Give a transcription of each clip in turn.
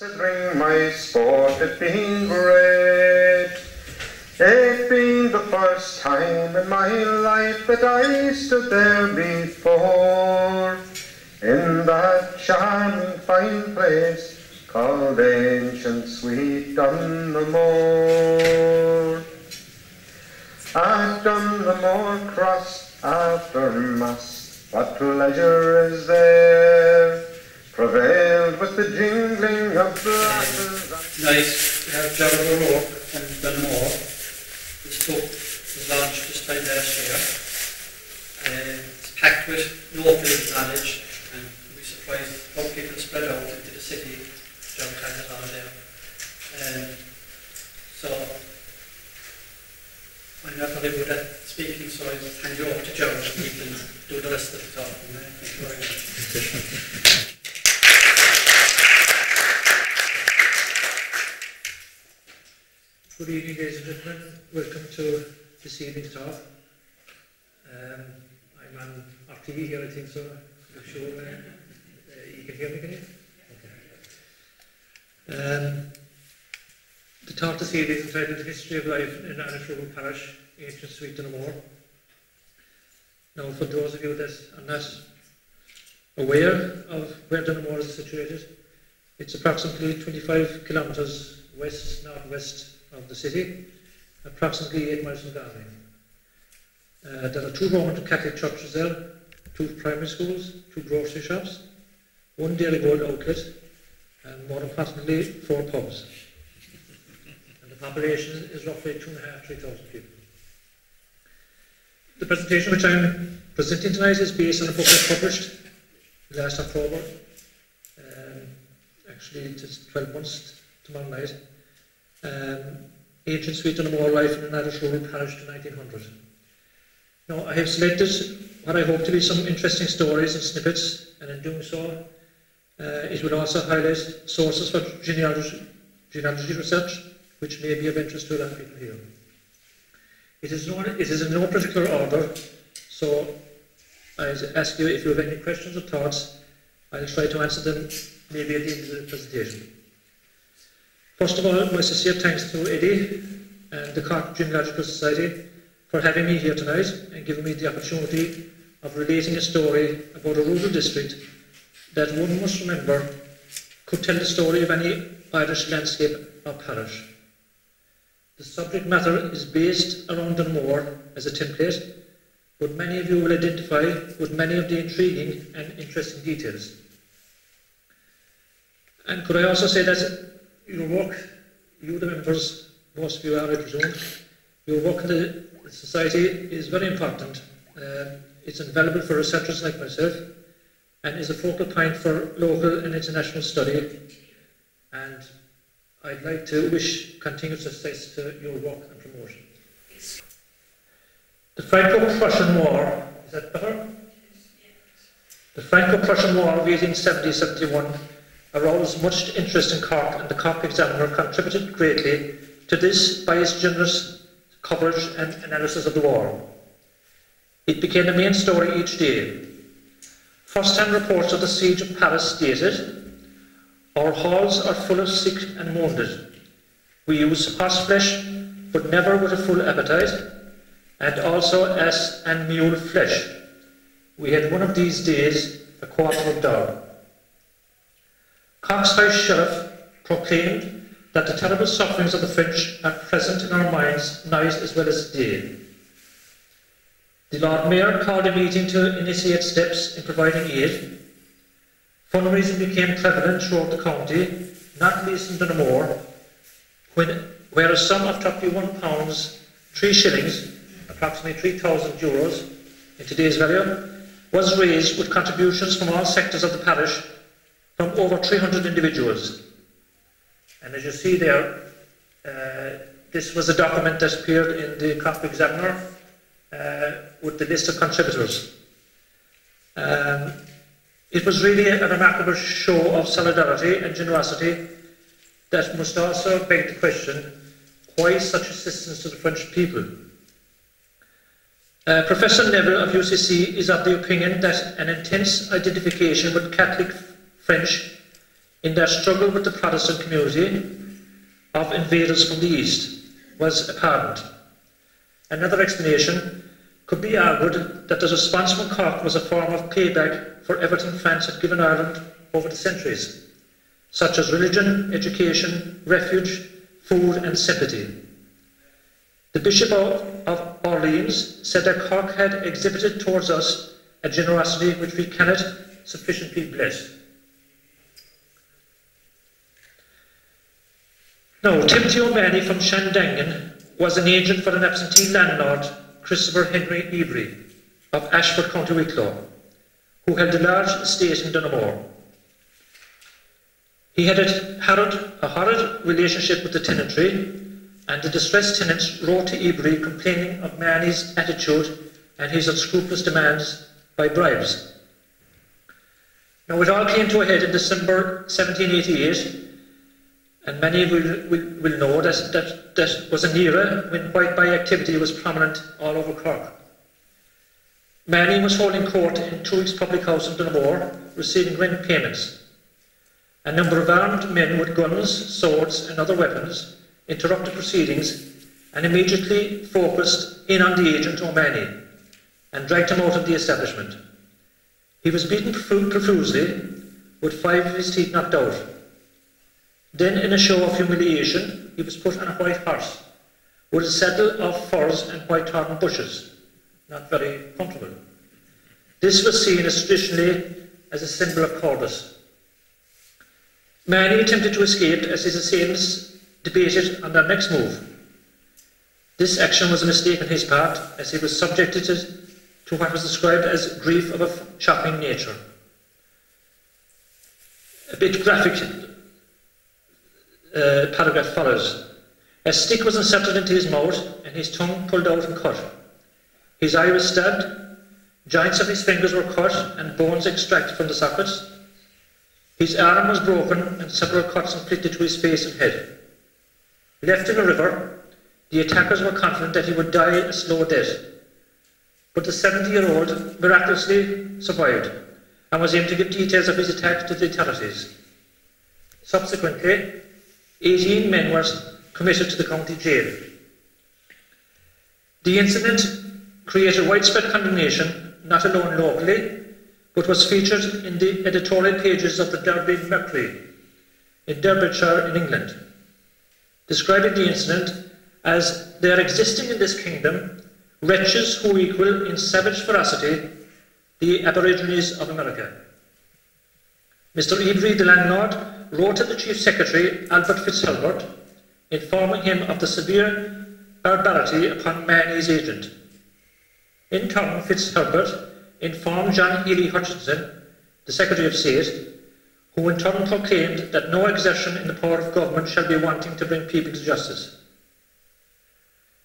Considering my sport, it being great. It being the first time in my life that I stood there before, in that charming fine place called ancient sweet Donoughmore. At Donoughmore Cross after Mass, what pleasure is there? Prevailed with the jingling of glasses. Nice to have Gerard O'Rourke and Donoughmore. This book was launched this time last year. Uh, it's packed with local knowledge and you'll be surprised how people spread out into the city during time is on there. Um, so I'm not very good at speaking, so I'll hand you over to Gerard and he can do the rest of the talking. Uh, Thank you very much. Good evening, ladies and gentlemen. Welcome to this evening's talk. Um, I'm on RTV here, I think, so I'm sure uh, uh, you can hear me, can you? Okay. Um, the talk this evening is entitled History of Life in Annaghroon Parish, Ancient Sweet and More. Now, for those of you that are not aware of where Donoughmore is situated, it's approximately 25 kilometres west, northwest of the city, approximately 8 miles from Galway. Uh, there are two Roman Catholic churches there, two primary schools, two grocery shops, one Dairygold outlet, and more importantly, four pubs. And the population is roughly two and a half, three thousand people. The presentation which I'm presenting tonight is based on a book I published last October. Um, actually, it's 12 months tomorrow night. Um, Ancient Sweet and More Life in an Irish Rural Parish to 1900. Now, I have selected what I hope to be some interesting stories and snippets, and in doing so, uh, it will also highlight sources for genealogy, genealogy research, which may be of interest to a lot of people here. It is, it is in no particular order, so I ask you if you have any questions or thoughts, I'll try to answer them maybe at the end of the presentation. First of all, my sincere thanks to Eddie and the Cork Genealogical Society for having me here tonight and giving me the opportunity of relating a story about a rural district that one must remember could tell the story of any Irish landscape or parish. The subject matter is based around the moor as a template, but many of you will identify with many of the intriguing and interesting details. And could I also say that your work, you the members, most of you are, I presume, your work in the society is very important. Uh, it's invaluable for researchers like myself and is a focal point for local and international study. And I'd like to wish continued success to your work and promotion. The Franco-Prussian War, is that better? The Franco-Prussian War of 1870-71 aroused much interest in Cork and the Cork Examiner contributed greatly to this by its generous coverage and analysis of the war. It became the main story each day. First-hand reports of the siege of Paris stated, Our halls are full of sick and wounded. We use horse flesh, but never with a full appetite, and also ass and mule flesh. We had one of these days a quarter of dog. High Sheriff proclaimed that the terrible sufferings of the French are present in our minds night as well as day. The Lord Mayor called a meeting to initiate steps in providing aid. Fundraising became prevalent throughout the county, not least in Donoughmore, when, where a sum of £31, 3 shillings, approximately 3,000 euros in today's value, was raised with contributions from all sectors of the parish from over 300 individuals. And as you see there, uh, this was a document that appeared in the Cork Examiner uh, with the list of contributors. Um, it was really a remarkable show of solidarity and generosity that must also beg the question, why such assistance to the French people? Uh, Professor Neville of UCC is of the opinion that an intense identification with Catholic French in their struggle with the Protestant community of invaders from the east was apparent. Another explanation could be argued that the response from Cork was a form of payback for everything France had given Ireland over the centuries, such as religion, education, refuge, food, and sympathy. The Bishop of Orleans said that Cork had exhibited towards us a generosity which we cannot sufficiently bless. Now, Timothy O'Mahony from Shandangan was an agent for an absentee landlord, Christopher Henry Ebrey of Ashford, County Wicklow, who held a large estate in Donoughmore. He had a horrid, a horrid relationship with the tenantry, and the distressed tenants wrote to Ebrey complaining of Mahony's attitude and his unscrupulous demands by bribes. Now, it all came to a head in December 1788 and many will, will, will know that, that that was an era when Whiteboy activity was prominent all over Cork. Mahony was holding court in Two Weeks Public House in Donoughmore, receiving rent payments. A number of armed men with guns, swords, and other weapons interrupted proceedings and immediately focused in on the agent O'Mahony and dragged him out of the establishment. He was beaten profusely, with five of his teeth knocked out. Then, in a show of humiliation, he was put on a white horse with a saddle of furs and white thorn bushes. Not very comfortable. This was seen as traditionally as a symbol of cowardice. Many attempted to escape as his assailants debated on their next move. This action was a mistake on his part, as he was subjected to what was described as grief of a shocking nature. A bit graphic uh, paragraph follows. A stick was inserted into his mouth and his tongue pulled out and cut. His eye was stabbed, joints of his fingers were cut and bones extracted from the sockets. His arm was broken and several cuts inflicted to his face and head. Left in a river, the attackers were confident that he would die a slow death. But the 70 year old miraculously survived and was able to give details of his attack to the authorities. Subsequently, 18 men were committed to the county jail. The incident created widespread condemnation, not alone locally, but was featured in the editorial pages of the Derby Mercury in Derbyshire in England, describing the incident as there existing in this kingdom wretches who equal in savage ferocity the Aborigines of America. Mr. Ebrey, the landlord, wrote to the Chief Secretary, Alleyne Fitzherbert, informing him of the severe barbarity upon Mahony's agent. In turn, Fitzherbert informed John Hely-Hutchinson, the Secretary of State, who in turn proclaimed that no exertion in the power of government shall be wanting to bring people to justice.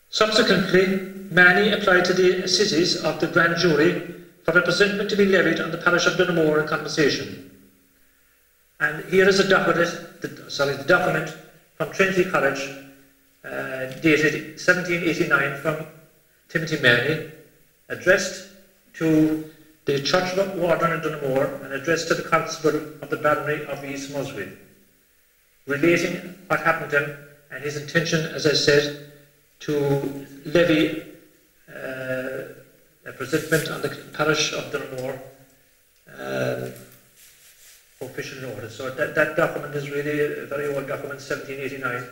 Subsequently, Manny applied to the Assizes of the grand jury for a presentment to be levied on the parish of Donoughmore in compensation. And here is a document, the, sorry, the document from Trinity College, uh, dated 1789 from Timothy Mahony, addressed to the Church of Warden in Donoughmore and addressed to the Constable of the Barony of East Muskerry, relating what happened to him and his intention, as I said, to levy uh, a presentment on the parish of Donoughmore. uh, official notice. So that, that document is really a very old document, 1789,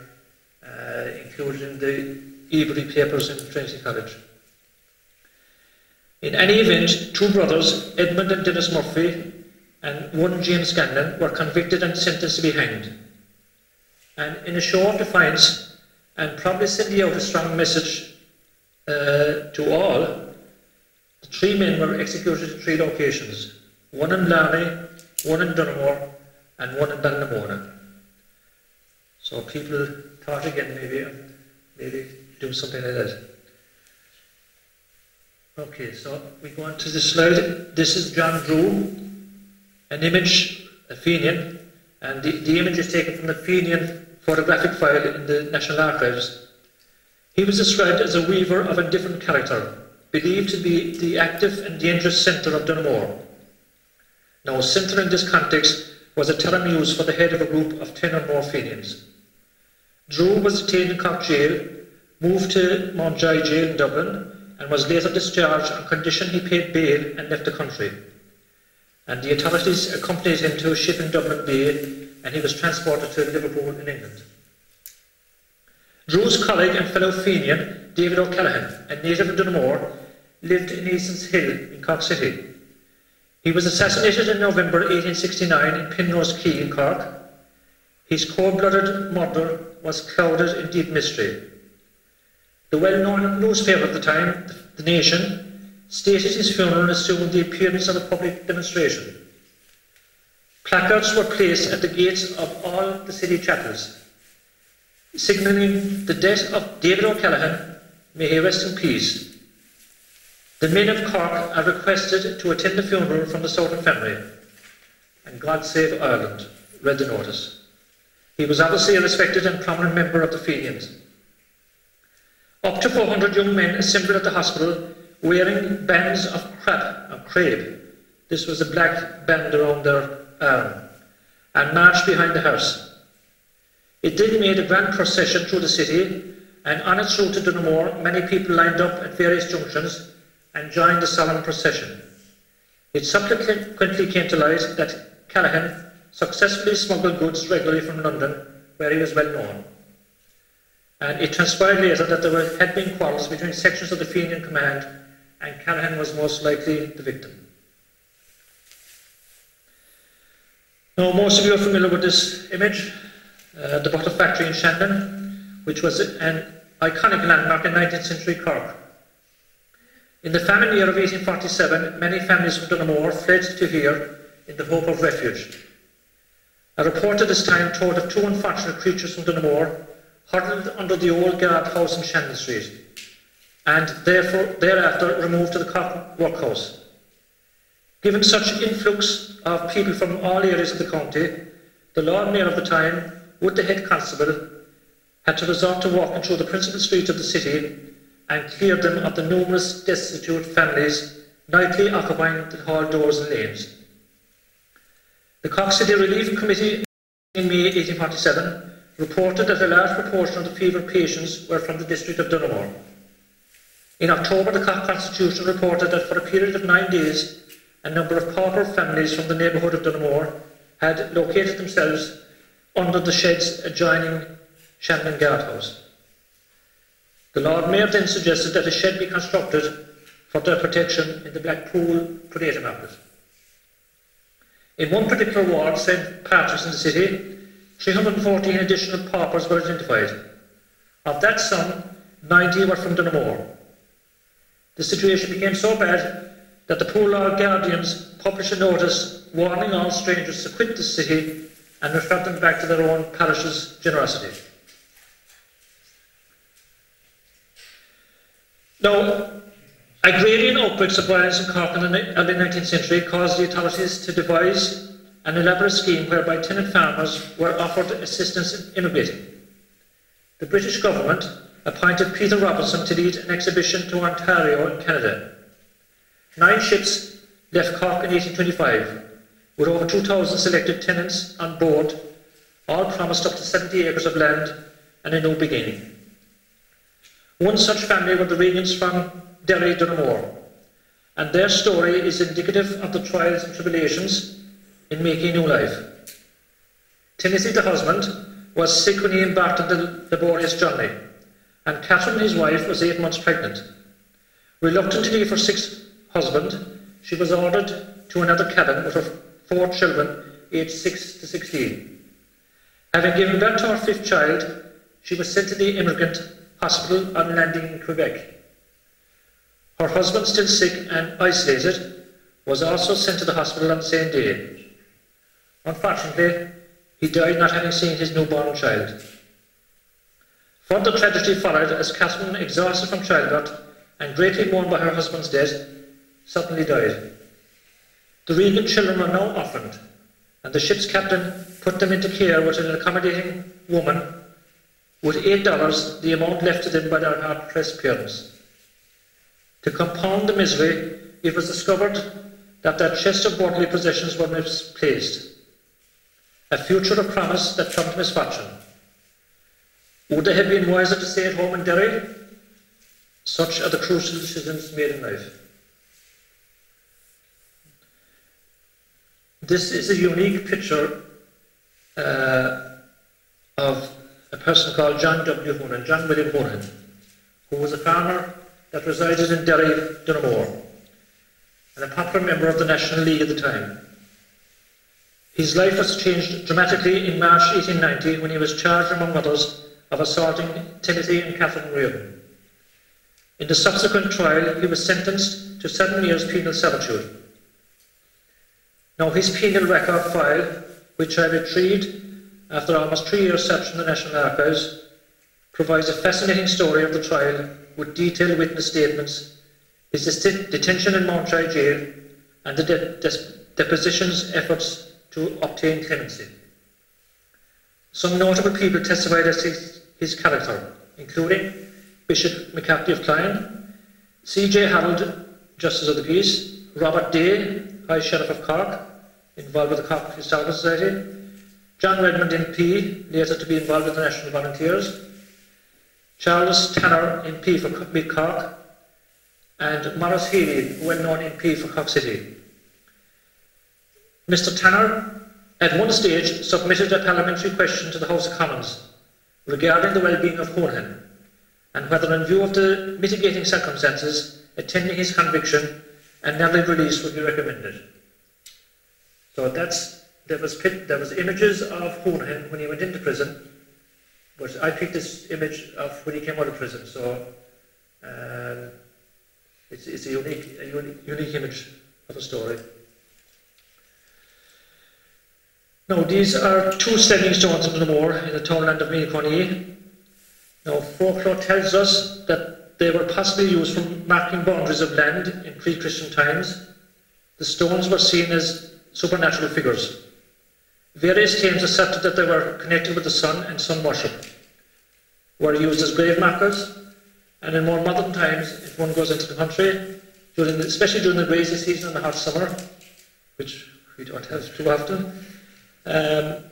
uh, included in the Ebrey papers in Trinity College. In any event, two brothers, Edmund and Dennis Murphy, and one James Scanlon, were convicted and sentenced to be hanged. And in a show of defiance, and probably sending out a strong message uh, to all, the three men were executed in three locations, one in Blarney, one in Donoughmore and one in Ballinamona. So people thought again maybe maybe do something like that. Okay, so we go on to the slide. This is John Drew, an image, a Fenian, and the, the image is taken from the Fenian photographic file in the National Archives. He was described as a weaver of a different character, believed to be the active and dangerous centre of Donoughmore. Now, centre in this context was a term used for the head of a group of 10 or more Fenians. Drew was detained in Cork Jail, moved to Mountjoy Jail in Dublin, and was later discharged on condition he paid bail and left the country. And the authorities accompanied him to a ship in Dublin Bay, and he was transported to Liverpool in England. Drew's colleague and fellow Fenian, David O'Callaghan, a native of Donoughmore, lived in Eason's Hill in Cork City. He was assassinated in November 1869 in Penrose Quay in Cork. His cold-blooded murder was clouded in deep mystery. The well-known newspaper of the time, The Nation, stated his funeral assumed the appearance of a public demonstration. Placards were placed at the gates of all the city chapels, signalling the death of David O'Callaghan, may he rest in peace. The men of Cork are requested to attend the funeral from the Southern family, and God Save Ireland read the notice. He was obviously a respected and prominent member of the Fenians. Up to 400 young men assembled at the hospital wearing bands of crape. This was a black band around their arm, and marched behind the hearse. It then made a grand procession through the city, and on its route to Donoughmore, many people lined up at various junctions and joined the solemn procession. It subsequently came to light that Callaghan successfully smuggled goods regularly from London, where he was well known. And it transpired later that there were, had been quarrels between sections of the Fenian command, and Callaghan was most likely the victim. Now, most of you are familiar with this image uh, the Butter Factory in Shandon, which was an iconic landmark in 19th century Cork. In the famine year of 1847, many families from Donoughmore fled to here in the hope of refuge. A report at this time told of two unfortunate creatures from Donoughmore huddled under the old guard house in Shandon Street, and therefore thereafter removed to the Cork workhouse. Given such influx of people from all areas of the county, the Lord Mayor of the time with the head constable had to resort to walking through the principal street of the city and cleared them of the numerous destitute families nightly occupying the hall doors and lanes. The Cork City Relief Committee in May 1847 reported that a large proportion of the fever patients were from the district of Donoughmore. In October, the Cork Constitution reported that for a period of nine days, a number of pauper families from the neighbourhood of Donoughmore had located themselves under the sheds adjoining Shandon Guardhouse. The Lord Mayor then suggested that a shed be constructed for their protection in the Blackpool Predator Market. In one particular ward, St. Patrick's in the city, 314 additional paupers were identified. Of that sum, 90 were from Donoughmore. The situation became so bad that the Poor Law Guardians published a notice warning all strangers to quit the city and refer them back to their own parish's generosity. Now, agrarian outbreaks of violence in Cork in the early 19th century caused the authorities to devise an elaborate scheme whereby tenant farmers were offered assistance in immigrating. The British government appointed Peter Robinson to lead an exhibition to Ontario in Canada. Nine ships left Cork in 1825 with over 2,000 selected tenants on board, all promised up to 70 acres of land and a new beginning. One such family were the Regans from Derry, Donoughmore, and their story is indicative of the trials and tribulations in making new life. Timothy, the husband, was sick when he embarked on the laborious journey, and Catherine, his wife, was eight months pregnant. Reluctant to leave her sick husband, she was ordered to another cabin with her four children aged 6 to 16. Having given birth to her fifth child, she was sent to the immigrant hospital on landing in Quebec. Her husband, still sick and isolated, was also sent to the hospital on the same day. Unfortunately, he died not having seen his newborn child. Further tragedy followed as Catherine, exhausted from childbirth and greatly mourned by her husband's death, suddenly died. The Regan children were now orphaned, and the ship's captain put them into care with an accommodating woman with eight dollars, the amount left to them by their hard-pressed parents. To compound the misery, it was discovered that their chest of worldly possessions were misplaced. a future of promise that to misfortune. Would they have been wiser to stay at home in Derry? Such are the crucial decisions made in life. This is a unique picture uh, of a person called John W. Hoonan, John William Hoonan, who was a farmer that resided in Derry, Donoughmore, and a popular member of the National League at the time. His life was changed dramatically in March 1890 when he was charged, among others, of assaulting Timothy and Catherine Reardon. In the subsequent trial, he was sentenced to seven years penal servitude. Now, his penal record file, which I retrieved after almost three years search in the National Archives, provides a fascinating story of the trial with detailed witness statements, his detention in Mountjoy jail, and the de de deposition's efforts to obtain clemency. Some notable people testified as his, his character, including Bishop McCarthy of Cloyne, C.J. Harold, Justice of the Peace, Robert Day, High Sheriff of Cork, involved with the Cork Historical Society, John Redmond MP, later to be involved with the National Volunteers, Charles Tanner MP for Mid Cork, and Maurice Healy, well-known MP for Cork City. Mr Tanner, at one stage, submitted a parliamentary question to the House of Commons regarding the well-being of Hoonan and whether in view of the mitigating circumstances attending his conviction an early release would be recommended. So that's there was there was images of Hoonan when he went into prison, but I picked this image of when he came out of prison. So um, it's, it's a unique a unique, unique image of a story. Now these are two standing stones in the moor in the townland of Meaconee. Now folklore tells us that they were possibly used for marking boundaries of land in pre-Christian times. The stones were seen as supernatural figures. Various claims asserted that they were connected with the sun and sun worship, were used as grave markers, and in more modern times, if one goes into the country, during the, especially during the grazing season in the hot summer, which we don't have too often, um,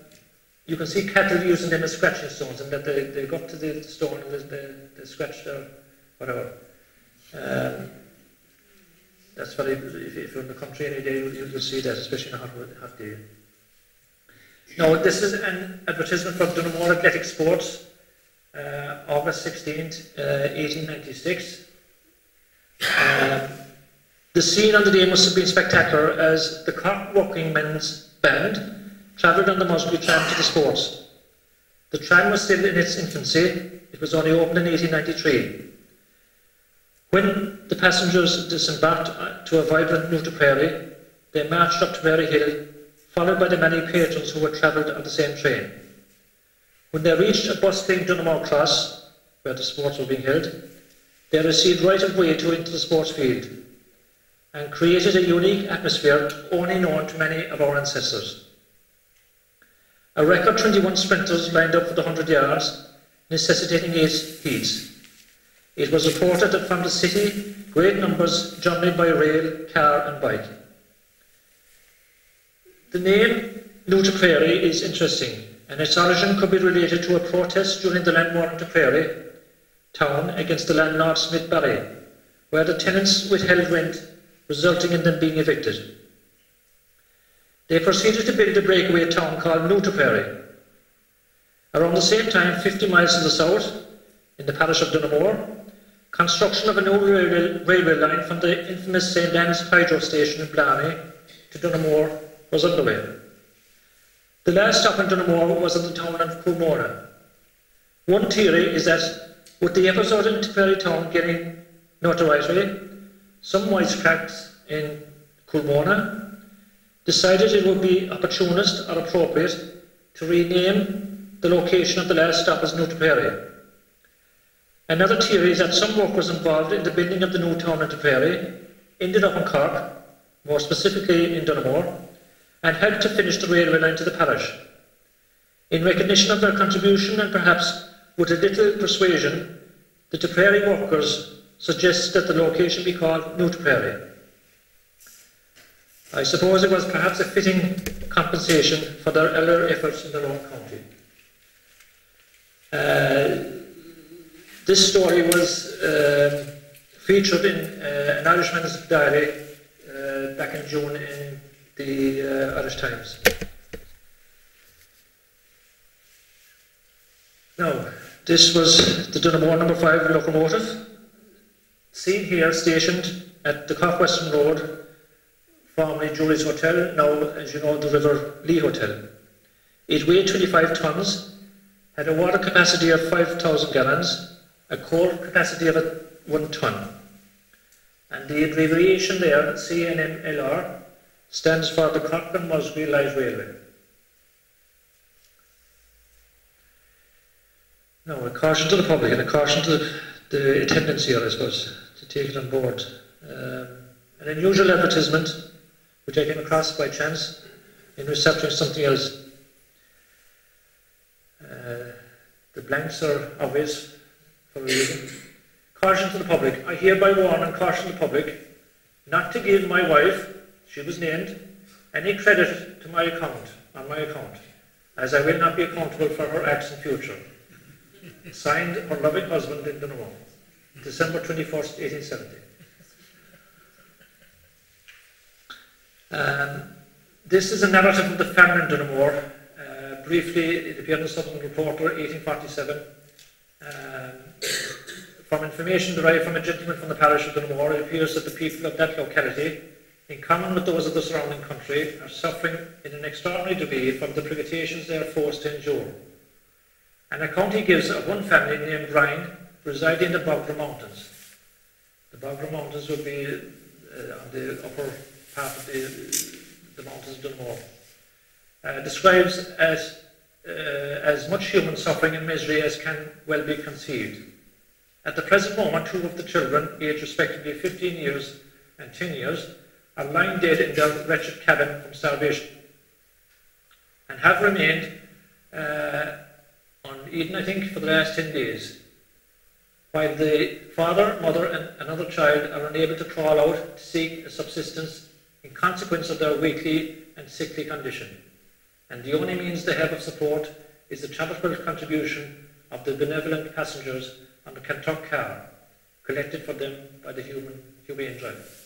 you can see cattle using them as scratching stones, and that they, they got to the stone and they, they, scratched or whatever. Um, that's what if, if you're in the country any day, you'll, you'll see that, especially in a hot, hot day. Now, this is an advertisement for Donoughmore Athletic Sports, uh, August 16th, uh, 1896. Um, the scene on the day must have been spectacular as the Cork Working Men's Band travelled on the Muskerry tram to the sports. The tram was still in its infancy, it was only opened in 1893. When the passengers disembarked uh, to a vibrant New Tipperary, they marched up to Mary Hill, followed by the many patrons who had travelled on the same train. When they reached a bustling Donoughmore Cross, where the sports were being held, they received right of way to enter the sports field and created a unique atmosphere only known to many of our ancestors. A record 21 sprinters lined up for the 100 yards, necessitating eight heats. It was reported that from the city, great numbers journeyed by rail, car and bike. The name Prairie is interesting, and its origin could be related to a protest during the land war to Prairie town against the landlord Smith Barry, where the tenants withheld rent, resulting in them being evicted. They proceeded to build a breakaway town called New Tipperary. Around the same time, 50 miles to the south, in the parish of Donoughmore, construction of a new railway, railway line from the infamous St. Anne's Hydro Station in Blarney to Donoughmore was underway. The last stop in Donoughmore was in the town of Coolmorna. One theory is that with the episode in Tipperary town getting notoriety, eh, some wisecracks in Coolmorna decided it would be opportunist or appropriate to rename the location of the last stop as New Tipperary. Another theory is that some workers involved in the building of the new town in Tipperary ended up in Cork, more specifically in Donoughmore, and helped to finish the railway line to the parish. In recognition of their contribution and perhaps with a little persuasion, the Tipperary workers suggested that the location be called New Tipperary. I suppose it was perhaps a fitting compensation for their earlier efforts in their own county. Uh, this story was um, featured in uh, an Irishman's diary uh, back in June in the uh, Irish Times. Now, this was the Donoughmore number 5 locomotive, seen here stationed at the Cork Western Road, formerly Jury's Hotel, now, as you know, the River Lee Hotel. It weighed 25 tonnes, had a water capacity of 5,000 gallons, a coal capacity of 1 tonne. And the abbreviation there, CNMLR, stands for the and Muskerry Light Railway. Now, a caution to the public and a caution to the attendants here, I suppose, to take it on board. Um, an unusual advertisement, which I came across by chance in researching something else. Uh, the blanks are obvious for a reason. Caution to the public. I hereby warn and caution the public not to give my wife, she was named, any credit to my account, on my account, as I will not be accountable for her acts in future. Signed, her loving husband in Donoughmore, December 21st, 1870. Um, this is a narrative of the famine in Donoughmore. Uh, briefly, it appeared in the Southern Reporter, 1847. Um, from information derived from a gentleman from the parish of Donoughmore, it appears that the people of that locality, in common with those of the surrounding country, are suffering in an extraordinary degree from the privations they are forced to endure. An account he gives of one family named Ryan residing in the Boggeragh Mountains. The Boggeragh Mountains would be uh, on the upper part of the, the mountains of Donoughmore. Uh, describes as, uh, as much human suffering and misery as can well be conceived. At the present moment, two of the children, aged respectively 15 years and 10 years, are lying dead in their wretched cabin from starvation and have remained uh, on Eden, I think, for the last 10 days, while the father, mother, and another child are unable to crawl out to seek a subsistence in consequence of their weakly and sickly condition. And the only means they have of support is the charitable contribution of the benevolent passengers on the Kentuck car, collected for them by the Human Humane Drive.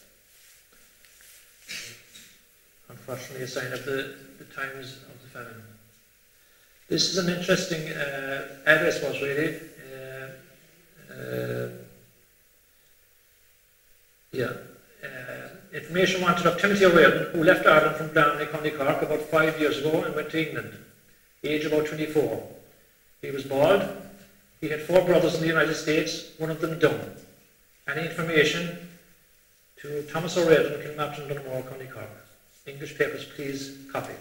Unfortunately, a sign of the, the times of the famine. This is an interesting uh, address was really. Uh, uh, yeah. Uh, information wanted of Timothy O'Riordan, who left Ireland from Blarney, County Cork, about five years ago and went to England, age about 24. He was bald. He had four brothers in the United States, one of them dumb. Any information to Thomas O'Riordan, Kilmapton, Donoughmore, County Cork. English papers, please copy.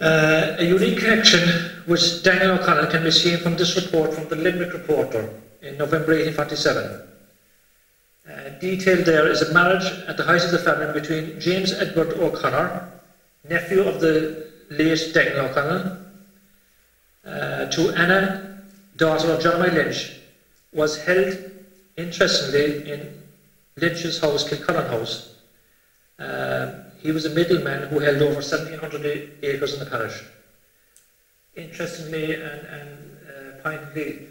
Uh, a unique connection with Daniel O'Connell can be seen from this report from the Limerick Reporter in November 1847. Uh, detailed there is a marriage at the height of the famine between James Edward O'Connor, nephew of the late Daniel O'Connell, uh, to Anna, daughter of Jeremiah Lynch, was held, interestingly, in Lynch's house, Kilcullen House. Uh, he was a middleman who held over 1,700 acres in the parish. Interestingly and, and uh, pointedly,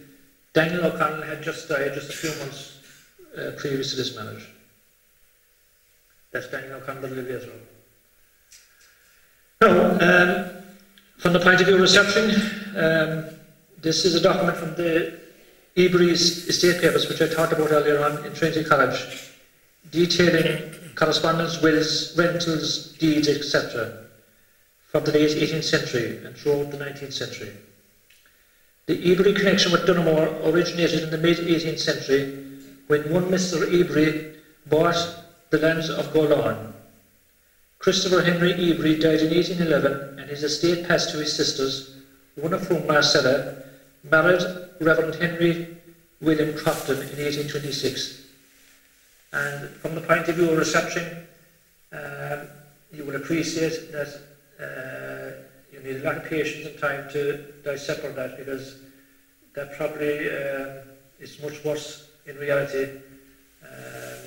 Daniel O'Connell had just died just a few months uh, previous to this marriage. That's Daniel O'Connell, the Liberator. Now, um, from the point of view of researching, um, this is a document from the Ebury's estate papers, which I talked about earlier on in Trinity College, detailing correspondence, wills, rentals, deeds, etc., from the late 18th century and throughout the 19th century. The Ebury connection with Donoughmore originated in the mid 18th century when one Mr. Ebury bought the lands of Golan. Christopher Henry Ebury died in 1811 and his estate passed to his sisters, one of whom, Marcella, married Reverend Henry William Crofton in 1826. And from the point of view of reception, um, you will appreciate that uh, you need a lot of patience and time to decipher that because that probably um, is much worse in reality. Um,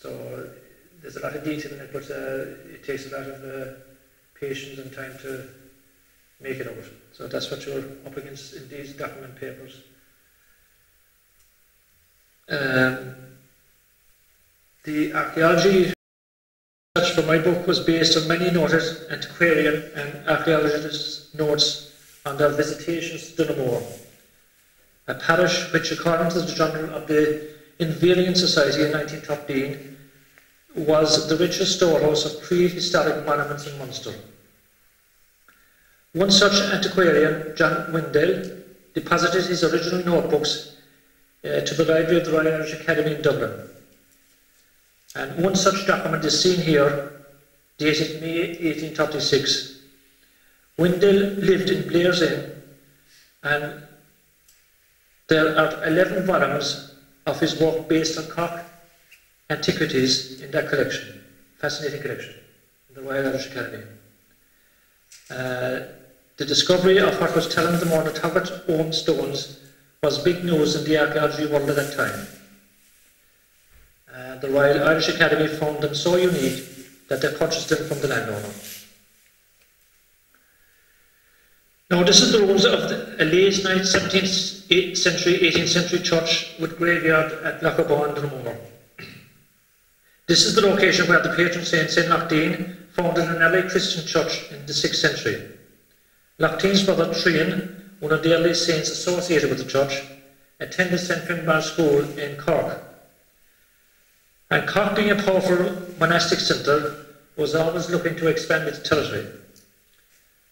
so there's a lot of detail in it, but uh, it takes a lot of uh, patience and time to make it out. So that's what you're up against in these document papers. Um, the archaeology search for my book was based on many noted antiquarian and archaeologist notes on their visitations to Donoughmore, a parish which, according to the Journal of the Invariant Society in 1913, was the richest storehouse of prehistoric monuments in Munster. One such antiquarian, John Windele, deposited his original notebooks uh, to the library of the Royal Irish Academy in Dublin. And one such document is seen here, dated May 1836. Windele lived in Blair's Inn, and there are 11 volumes of his work based on Cork antiquities in that collection. Fascinating collection, the Royal Irish Academy. Uh, the discovery of what was telling them on the Taggart Owen stones was big news in the archaeology world at that time. Uh, the Royal Irish Academy found them so unique that they purchased them from the landowner. Now, this is the ruins of the, a late 17th century, 18th century church with graveyard at Lochabaw and Dromore. This is the location where the patron saint St. Lochdean founded an early Christian church in the 6th century. Lochdean's brother Trian, one of the early saints associated with the church, attended St. Finbar School in Cork. And Cork being a powerful monastic centre, was always looking to expand its territory.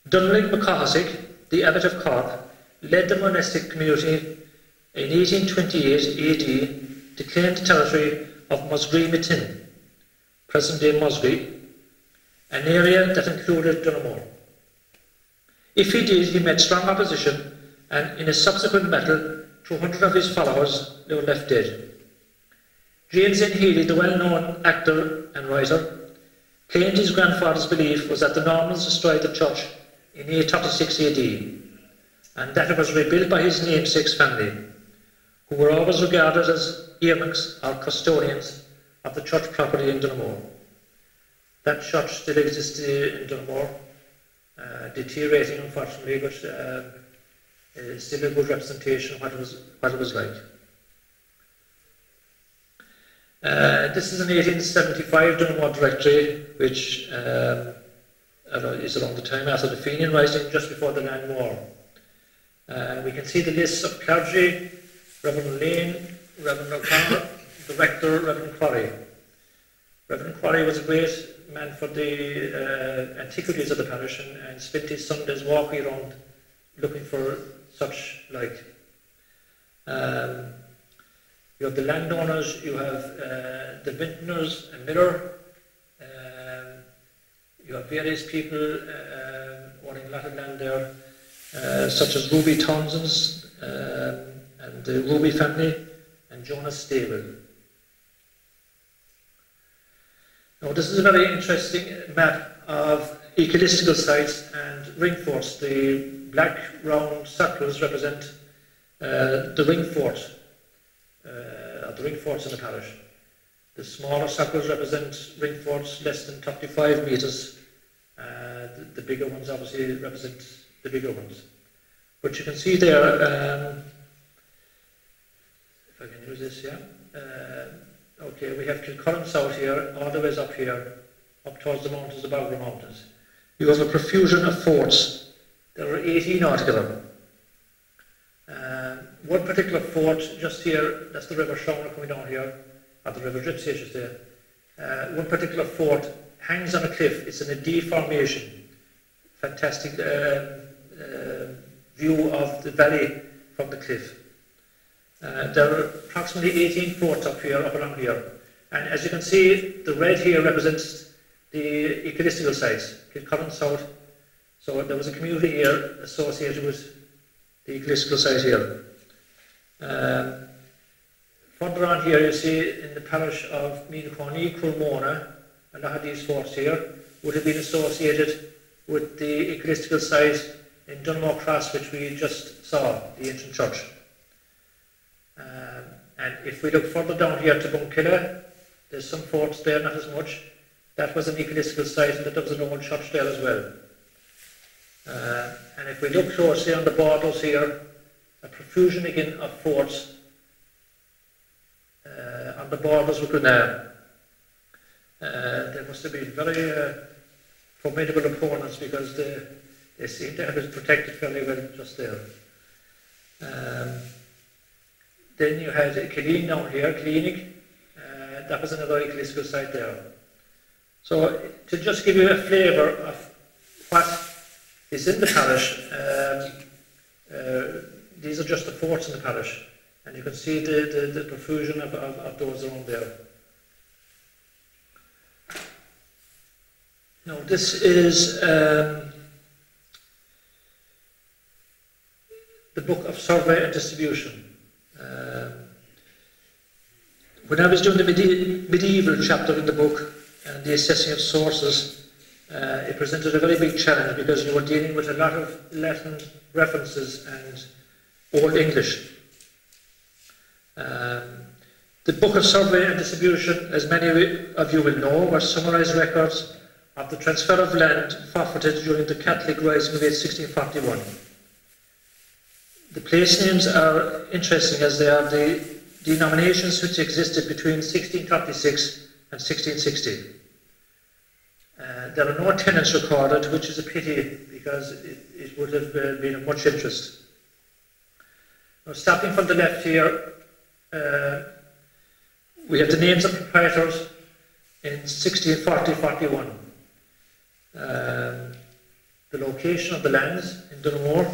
Dunlig MacCohosick, the abbot of Cork, led the monastic community in 1828 AD to claim the territory of Musgree Mitin, present-day Muskerry, an area that included Dunamore. If he did, he met strong opposition, and in a subsequent battle, 200 of his followers were left dead. James N. Healy, the well-known actor and writer, claimed his grandfather's belief was that the Normans destroyed the church in 836 AD, and that it was rebuilt by his namesake's family, who were always regarded as erenaghs or custodians of the church property in Donoughmore. That church still exists in Donoughmore, uh, deteriorating unfortunately, but is still a good representation of what it was, what it was like. Uh, this is an 1875 Donoughmore directory, which um, is around the time after the Fenian Rising, just before the Land War. Uh, we can see the lists of clergy, Reverend Lane, Reverend O'Connor, the rector, Reverend Quarry. Reverend Quarry was a great man for the uh, antiquities of the parish and, and spent his Sundays walking around looking for such like. Um, you have the landowners, you have uh, the vintners, a miller, um, you have various people uh, owning a lot of land there, uh, such as Ruby Townsend's um, and the Ruby family and Jonas Stable. Now this is a very interesting map of ecclesiastical sites and ring forts. The black round circles represent uh, the ring fort, uh, the ring forts in the parish. The smaller circles represent ring forts less than 35 metres. Uh, the, the, bigger ones obviously represent the bigger ones. But you can see there, um, if I can use this, yeah. Uh, Okay, we have Kilcurran South here, all the way up here, up towards the mountains, above the Mountains. You have a profusion of forts. There are 18 altogether. One particular fort just here, that's the River Shawna coming down here, or the River I should say. Uh, one particular fort hangs on a cliff. It's in a D formation. Fantastic uh, uh, view of the valley from the cliff. Uh, there are approximately 18 forts up here, up around here. And as you can see, the red here represents the ecclesiastical sites, Kilcurran South. So there was a community here associated with the ecclesiastical site here. Um, further on here, you see in the parish of Meanquani, Culmona, a lot of these forts here would have been associated with the ecclesiastical site in Donoughmore Cross, which we just saw, the ancient church. Um, and if we look further down here to Bunkilla, There's some forts there, not as much. That was an ecclesiastical site, and there was an old church there as well. Uh, and if we look closely on the borders here, a profusion again of forts uh, on the borders with Grenagh. Uh, they must have been very uh, formidable opponents because they, they seem to have it protected fairly well just there. Um, then you had Killeen down here, Kileenig. Uh, that was another ecclesiastical site there. So to just give you a flavour of what is in the parish, um, uh, these are just the forts in the parish. And you can see the, the, the profusion of, of, of those around there. Now this is um, the book of survey and distribution. Um, when I was doing the medi medieval chapter in the book and the assessing of sources, uh, it presented a very big challenge because you were dealing with a lot of Latin references and Old English. Um, the Book of Survey and Distribution, as many of you will know, were summarised records of the transfer of land forfeited during the Catholic Rising of 1641. The place names are interesting as they are the denominations which existed between 1636 and 1660. Uh, there are no tenants recorded, which is a pity because it, it would have been of much interest. Starting from the left here, uh, we have the names of proprietors in 1640-41. Um, the location of the lands in Donoughmore,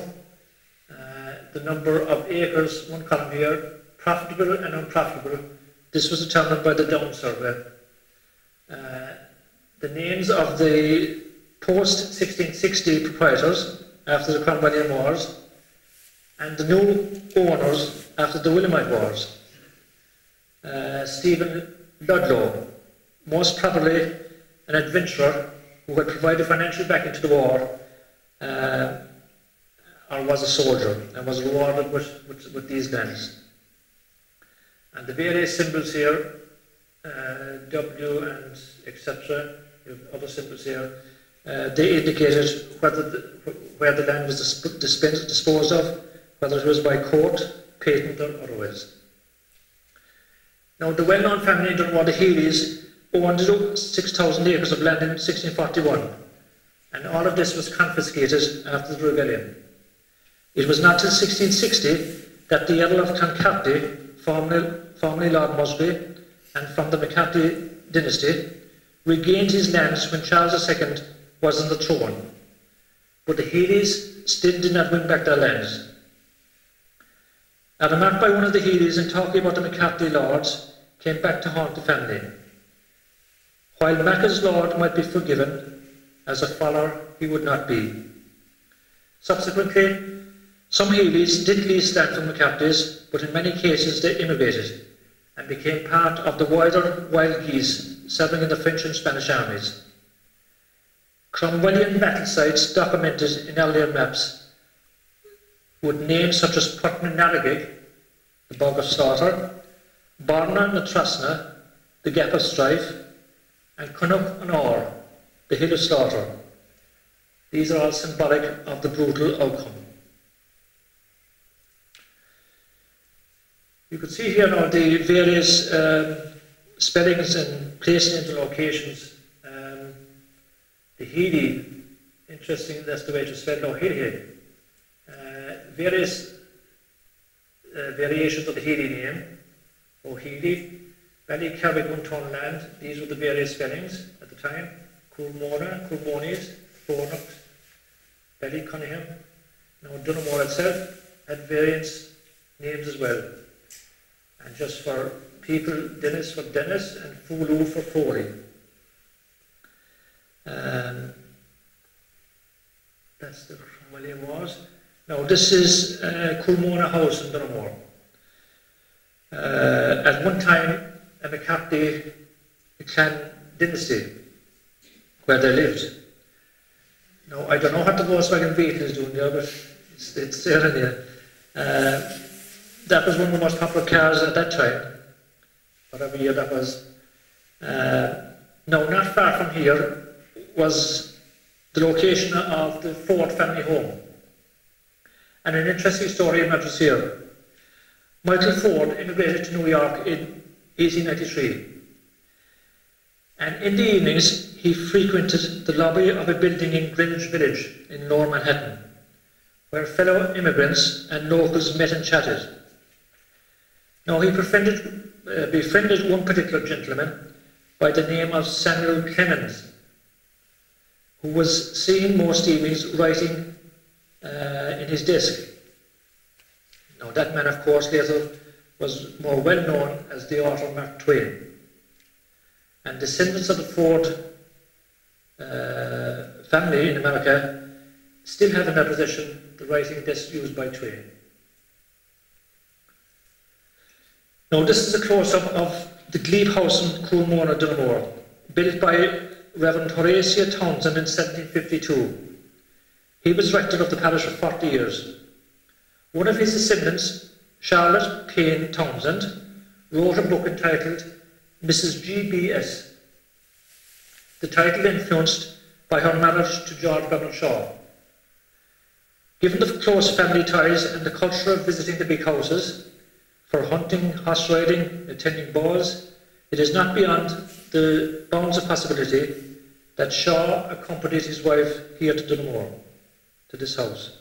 uh, the number of acres, one column here, profitable and unprofitable. This was determined by the Down Survey. Uh, the names of the post-1660 proprietors after the Cromwellian Wars and the new owners after the Williamite Wars. Uh, Stephen Ludlow, most probably an adventurer who had provided financial backing to the war uh, or was a soldier and was rewarded with, with, with these lands. And the various symbols here, uh, W and etc., other symbols here, uh, they indicated whether the, where the land was disposed of, whether it was by court, patent or otherwise. Now, the well-known family the Healy's, owned 6,000 acres of land in 1641, and all of this was confiscated after the rebellion. It was not until 1660 that the Earl of Clancarty, formerly, formerly Lord Muskerry and from the McCarthy dynasty, regained his lands when Charles II was on the throne. But the Healys still did not win back their lands. A remark by one of the Healys in talking about the McCarthy lords came back to haunt the family. While Macca's lord might be forgiven, as a follower he would not be. Subsequently, some Healys did lease land from McCarthy's, but in many cases they immigrated and became part of the wider wild geese serving in the French and Spanish armies. Cromwellian battle sites documented in earlier maps with names such as Putney Narragaig, the Bog of Slaughter, Barna na Trasna, the Gap of Strife, and and Orr, the Hill of Slaughter. These are all symbolic of the brutal outcome. You can see here now the various um, spellings and placing into locations. Um, the Healy, interesting, that's the way to spell now, Healy. Various uh, variations of the Healy name, or O'Healy, Valley Carrigunton land, these were the various spellings at the time. Coolmora, Coolmonies, Fornox, Valley Cunningham. Now Donoughmore itself had various names as well. And just for people, Dennis for Dennis and Fulu for Foley. Um, that's the Cromwellian Wars. Now this is uh, House in Donoughmore. Uh, at one time, a McCarthy clan dynasty where they lived. Now, I don't know what the Volkswagen Beetle is doing there, but it's, it's there in there. Uh, that was one of the most popular cars at that time, whatever year that was. Uh, now, not far from here was the location of the Ford family home. And an interesting story emerges here. Michael Ford immigrated to New York in 1893. And in the evenings, he frequented the lobby of a building in Greenwich Village in Lower Manhattan, where fellow immigrants and locals met and chatted. Now, he befriended, uh, befriended one particular gentleman by the name of Samuel Clemens, who was seen most evenings writing uh, in his desk. Now, that man, of course, later was more well known as the author Mark Twain. And descendants of the Ford uh, family in America still have in their possession the writing desk used by Twain. Now, this is a close-up of the Glebe House in Coolmore, Donoughmore, built by Reverend Horatio Townsend in 1752. He was rector of the parish for 40 years. One of his descendants, Charlotte Payne Townsend, wrote a book entitled Mrs. G.B.S. The title influenced by her marriage to George Bernard Shaw. Given the close family ties and the culture of visiting the big houses, for hunting, horse riding, attending balls, it is not beyond the bounds of possibility that Shaw accompanied his wife here to Donoughmore, to this house.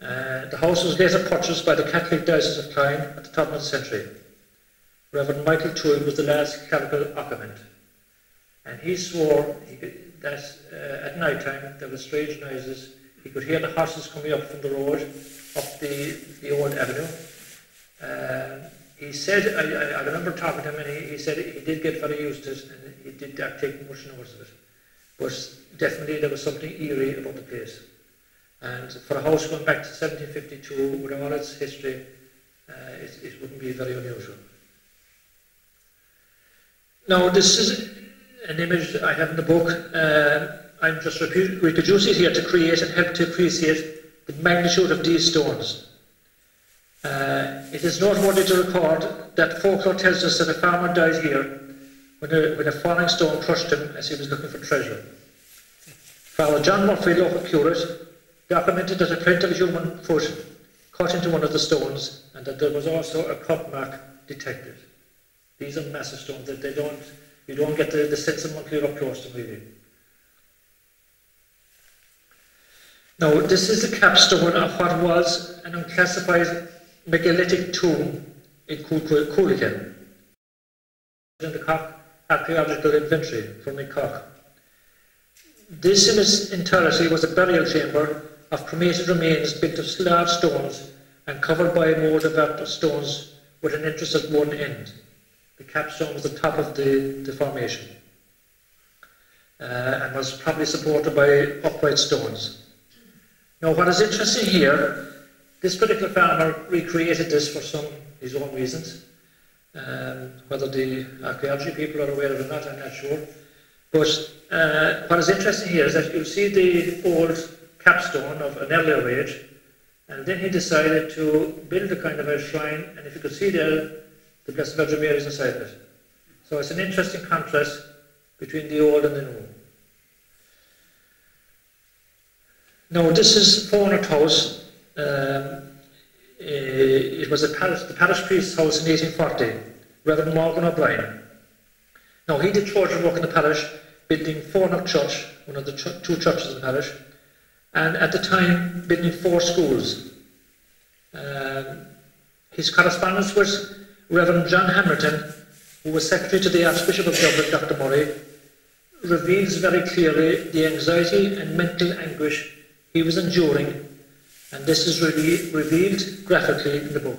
Uh, the house was later purchased by the Catholic Diocese of Cloyne at the turn of the century. Reverend Michael Toole was the last clerical occupant. And he swore he could, that uh, at night time there were strange noises. He could hear the horses coming up from the road, up the, the old avenue. Uh, he said, I, I, remember talking to him, and he, he, said he did get very used to it, and he did take much notice of it. But definitely there was something eerie about the place. And for a house going back to 1752, with all its history, uh, it, it wouldn't be very unusual. Now, this is an image I have in the book. Uh, I'm just reproducing it here to create and help to appreciate the magnitude of these stones. Uh, it is noteworthy to record that folklore tells us that a farmer died here when a, when a falling stone crushed him as he was looking for treasure. Father John Murphy, local curate, documented that a print of a human foot cut into one of the stones and that there was also a cut mark detected. These are massive stones that they don't, you don't get the, the sense of until you're up close to really. Now, this is the capstone of what was an unclassified megalithic tomb in Coolican, in the Archaeological Inventory from the Cork. This in its entirety was a burial chamber of cremated remains built of large stones and covered by a mould of stones with an entrance at one end. The capstone was the top of the, the formation uh, and was probably supported by upright stones. Now, what is interesting here, this particular farmer recreated this for some his own reasons. Um, whether the archaeology people are aware of it or not, I'm not sure. But uh, what is interesting here is that you see the old capstone of an earlier age, and then he decided to build a kind of a shrine, and if you could see there, the Blessed Virgin Mary is inside it. So it's an interesting contrast between the old and the new. Now, this is Faunert House. Um, it was parish, the parish priest's house in 1840, Reverend Morgan O'Brien. Now, he did Trojan work in the parish, building Faunert Church, one of the ch two churches in the parish, and at the time, building four schools. Um, his correspondence was Reverend John Hamilton, who was Secretary to the Archbishop of Dublin, Dr. Murray, reveals very clearly the anxiety and mental anguish he was enduring, and this is really revealed graphically in the book.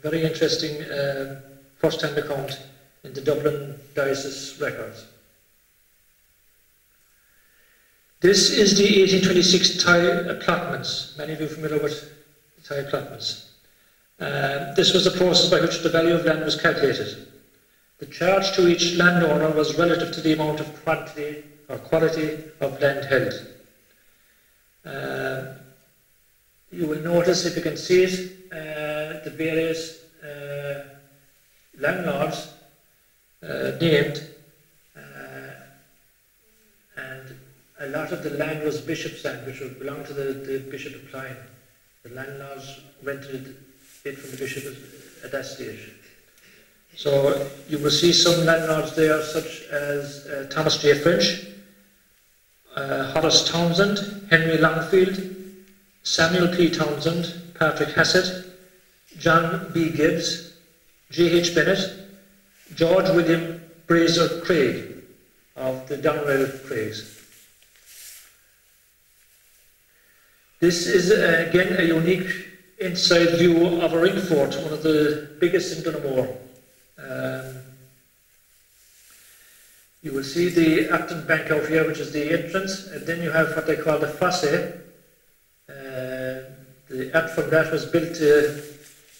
Very interesting uh, first-hand account in the Dublin Diocese records. This is the 1826 Tithe Applotments. Many of you are familiar with Tithe Applotments. Uh, this was the process by which the value of land was calculated. The charge to each landowner was relative to the amount of quantity or quality of land held. Uh, you will notice, if you can see it, uh, the various uh, landlords uh, named, uh, and a lot of the land was bishop's land, which would belong to the, the Bishop of Cloyne. The landlords rented it from the bishop at that stage. So you will see some landlords there, such as uh, Thomas J. French, uh, Horace Townsend, Henry Longfield, Samuel P. Townsend, Patrick Hassett, John B. Gibbs, J. H. Bennett, George William Brazer Craig of the Doneraile Craigs. This is uh, again a unique inside view of a ring fort, one of the biggest in Donoughmore. Um, you will see the Acton Bank out here, which is the entrance, and then you have what they call the fosse. The from that was built, uh,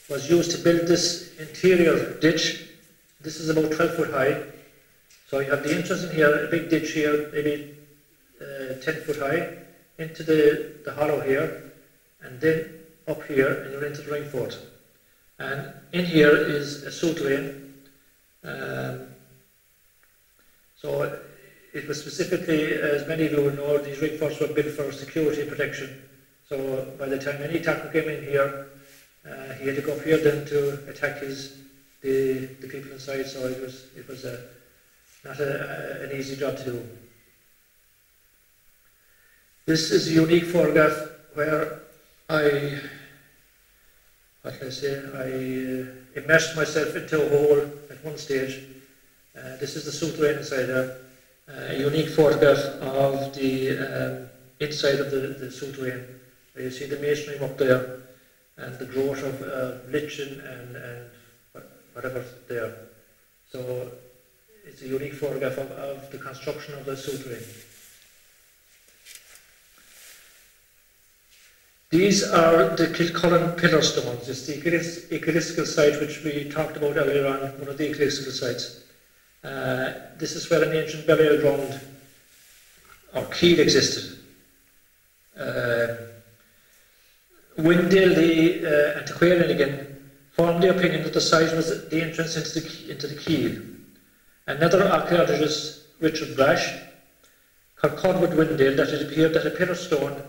was used to build this interior ditch. This is about 12 foot high. So you have the entrance in here, a big ditch here, maybe uh, 10 foot high, into the, the hollow here, and then up here, and you're into the ring fort. And in here is a souterrain. Um, so it was specifically, as many of you will know, these ring forts were built for security protection. So by the time any attacker came in here, uh, he had to go up here then to attack his the, the people inside. So it was it was a, not a, a, an easy job to do. This is a unique photograph where I, what I say, I uh, immersed myself into a hole at one stage uh, this is the souterrain inside there. Uh, a unique photograph of the um, inside of the, the souterrain. You see the masonry up there and the growth of uh, lichen and, and whatever there. So it's a unique photograph of, of the construction of the souterrain. These are the Kilcullen pillar stones. It's the ecclesiastical site which we talked about earlier on, one of the ecclesiastical sites. Uh, this is where an ancient burial ground or keel existed. Uh, Windele, the uh, antiquarian again, formed the opinion that the site was the entrance into the, into the keel. Another archaeologist, Richard Brash, concurred with Windele that it appeared that a pillar stone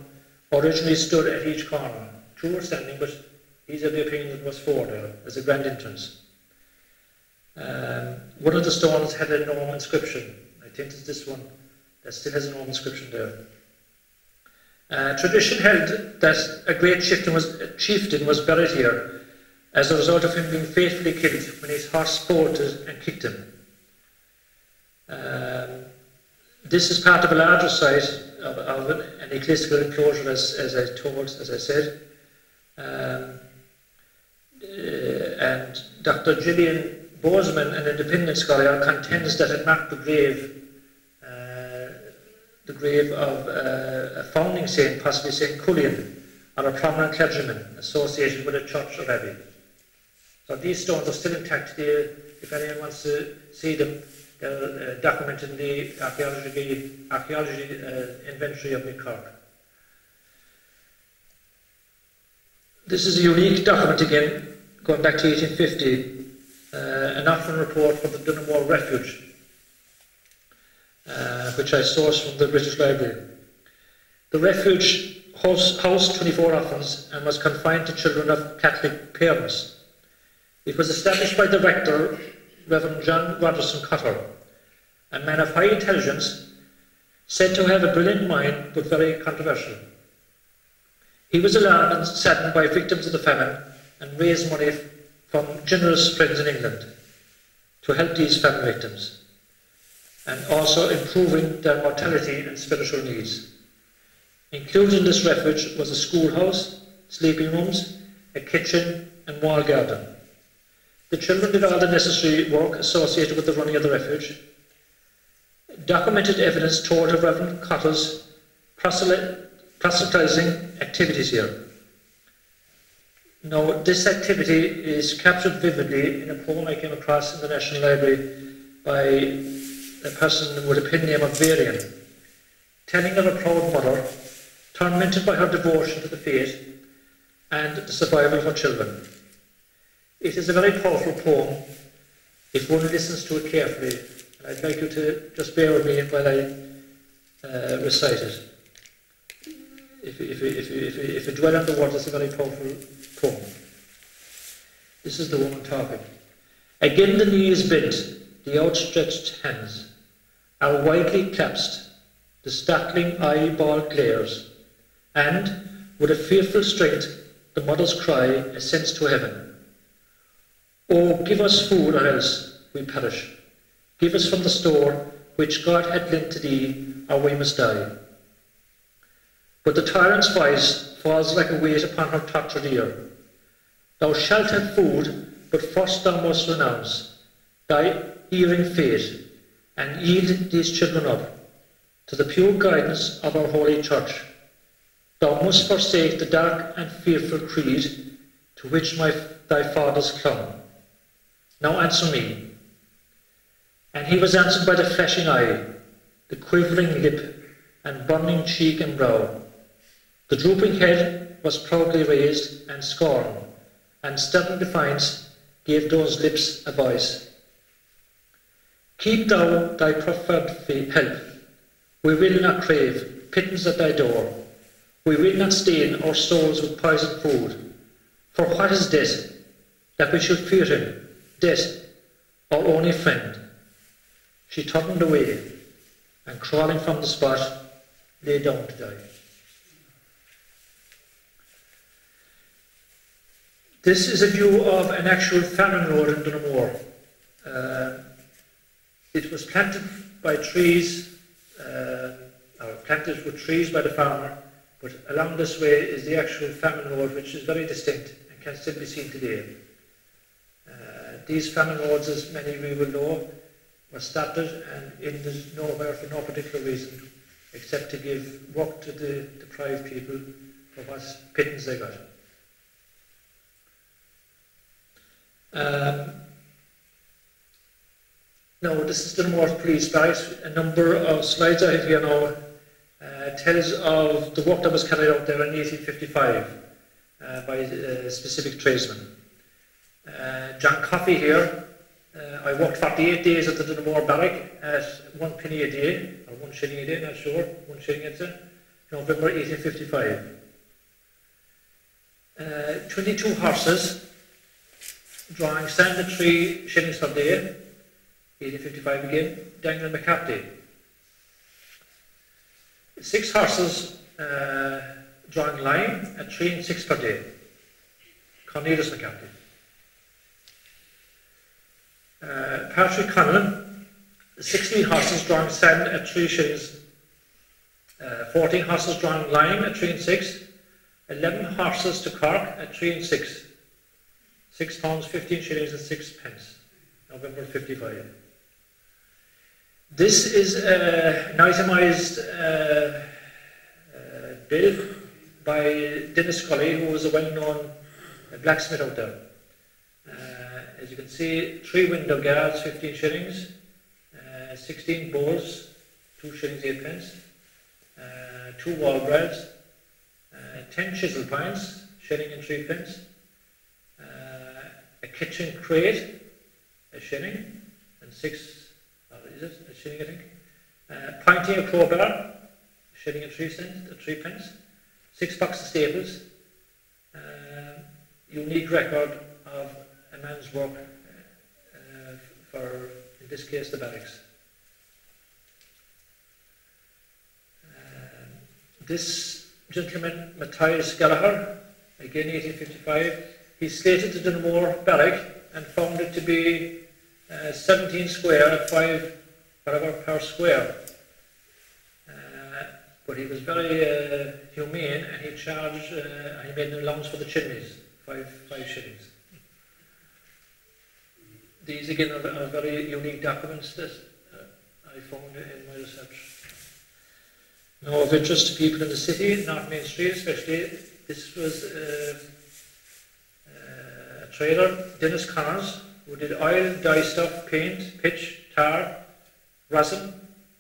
originally stood at each corner. Two were standing, but he's of the opinion that was four there as a grand entrance. Um, one of the stones had a Norman inscription. I think it's this one that still has a Norman inscription there. Uh, tradition held that a great chieftain was, chieftain was buried here as a result of him being faithfully killed when his horse bolted and kicked him. Um, this is part of a larger site of, of an ecclesiastical enclosure, as, as I told, as I said. Um, uh, and Dr. Gillian Boazman, an independent scholar, contends that it marked the grave, the grave of uh, a founding saint, possibly Saint Cullion, or a prominent clergyman associated with a church or abbey. So these stones are still intact. They, if anyone wants to see them, they're uh, documented in the archaeology, archaeology uh, inventory of Cork. This is a unique document again, going back to 1850 uh, an Afrin report from the Donoughmore Refuge, uh, which I sourced from the British Library. The refuge housed 24 orphans and was confined to children of Catholic parents. It was established by the rector, Reverend John Rogerson Cotter, a man of high intelligence, said to have a brilliant mind but very controversial. He was alarmed and saddened by victims of the famine and raised money from generous friends in England to help these famine victims and also improving their mortality and spiritual needs. Included in this refuge was a schoolhouse, sleeping rooms, a kitchen and wall garden. The children did all the necessary work associated with the running of the refuge. Documented evidence told of Reverend Cotter's proselytizing activities here. Now, this activity is captured vividly in a poem I came across in the National Library by a person with a pen name of Varian, telling of a proud mother tormented by her devotion to the faith and the survival of her children. It is a very powerful poem if one listens to it carefully, and I'd like you to just bear with me while I uh, recite it. If, if, if, if, if you dwell on the words, it's a very powerful poem. This is the woman talking. Again the knees bent, the outstretched hands are widely clasped, the startling eyeball glares, and, with a fearful strength, the mother's cry ascends to heaven. Oh, give us food, or else we perish. Give us from the store which God had lent to thee, or we must die. But the tyrant's voice falls like a weight upon her tortured ear. Thou shalt have food, but first thou must renounce thy erring fate and yield these children up to the pure guidance of our holy church. Thou must forsake the dark and fearful creed to which my, thy fathers clung. Now answer me. And he was answered by the flashing eye, the quivering lip, and burning cheek and brow. The drooping head was proudly raised, and scorn and stubborn defiance gave those lips a voice. Keep thou thy proffered help. We will not crave pittance at thy door. We will not stain our souls with poisoned food. For what is death, that we should fear him? Death, our only friend. She turned away, and crawling from the spot, lay down to die. This is a view of an actual famine road in Donoughmore. Uh, it was planted by trees, uh, or planted with trees by the farmer, but along this way is the actual famine road, which is very distinct and can still be seen today. Uh, these famine roads, as many of you will know, were started and in the nowhere for no particular reason except to give work to the deprived people for what pittance they got. Um, now, this is the North Police. A number of slides I have here now uh, tells of the work that was carried out there in 1855 uh, by uh, specific tradesmen. Uh, John Coffey here, uh, I worked 48 days at the Donoughmore Barrack at one penny a day, or one shilling a day, not sure, one shilling a it's November 1855. Uh, 22 horses drawing standard three shillings per day, 1855 again, Daniel McCarthy. Six horses uh, drawing line at three and six per day, Cornelius McCarthy. Uh, Patrick Conlon, 16 horses drawing sand at three shillings, uh, 14 horses drawing line at three and six, 11 horses to Cork at three and six, six pounds, 15 shillings and six pence, November 55. This is uh, an itemized uh, uh, bill by Dennis Colley, who was a well-known blacksmith out there. Uh, as you can see, three window guards, 15 shillings, uh, 16 bowls, 2 shillings 8 pence, uh, two wall breads, 10 chisel pines, shilling and 3 pence, a kitchen crate, a shilling, and six, what a shilling I think, uh, pointing a crowbar, a shilling and three cents, uh, three pence, six boxes of staples, uh, unique record of a man's work uh, for, in this case, the barracks. Um, this gentleman, Matthias Gallagher, again 1855, he slated the Donoughmore barrack and found it to be uh, 17 square at 5 whatever per square. Uh, but he was very uh, humane and he charged, uh, he made an allowance for the chimneys, five, five shillings. These again are, are very unique documents that uh, I found in my research. Now of interest to people in the city, not Main Street especially, this was uh, trader, Dennis Connors, who did oil, dye stuff, paint, pitch, tar, resin,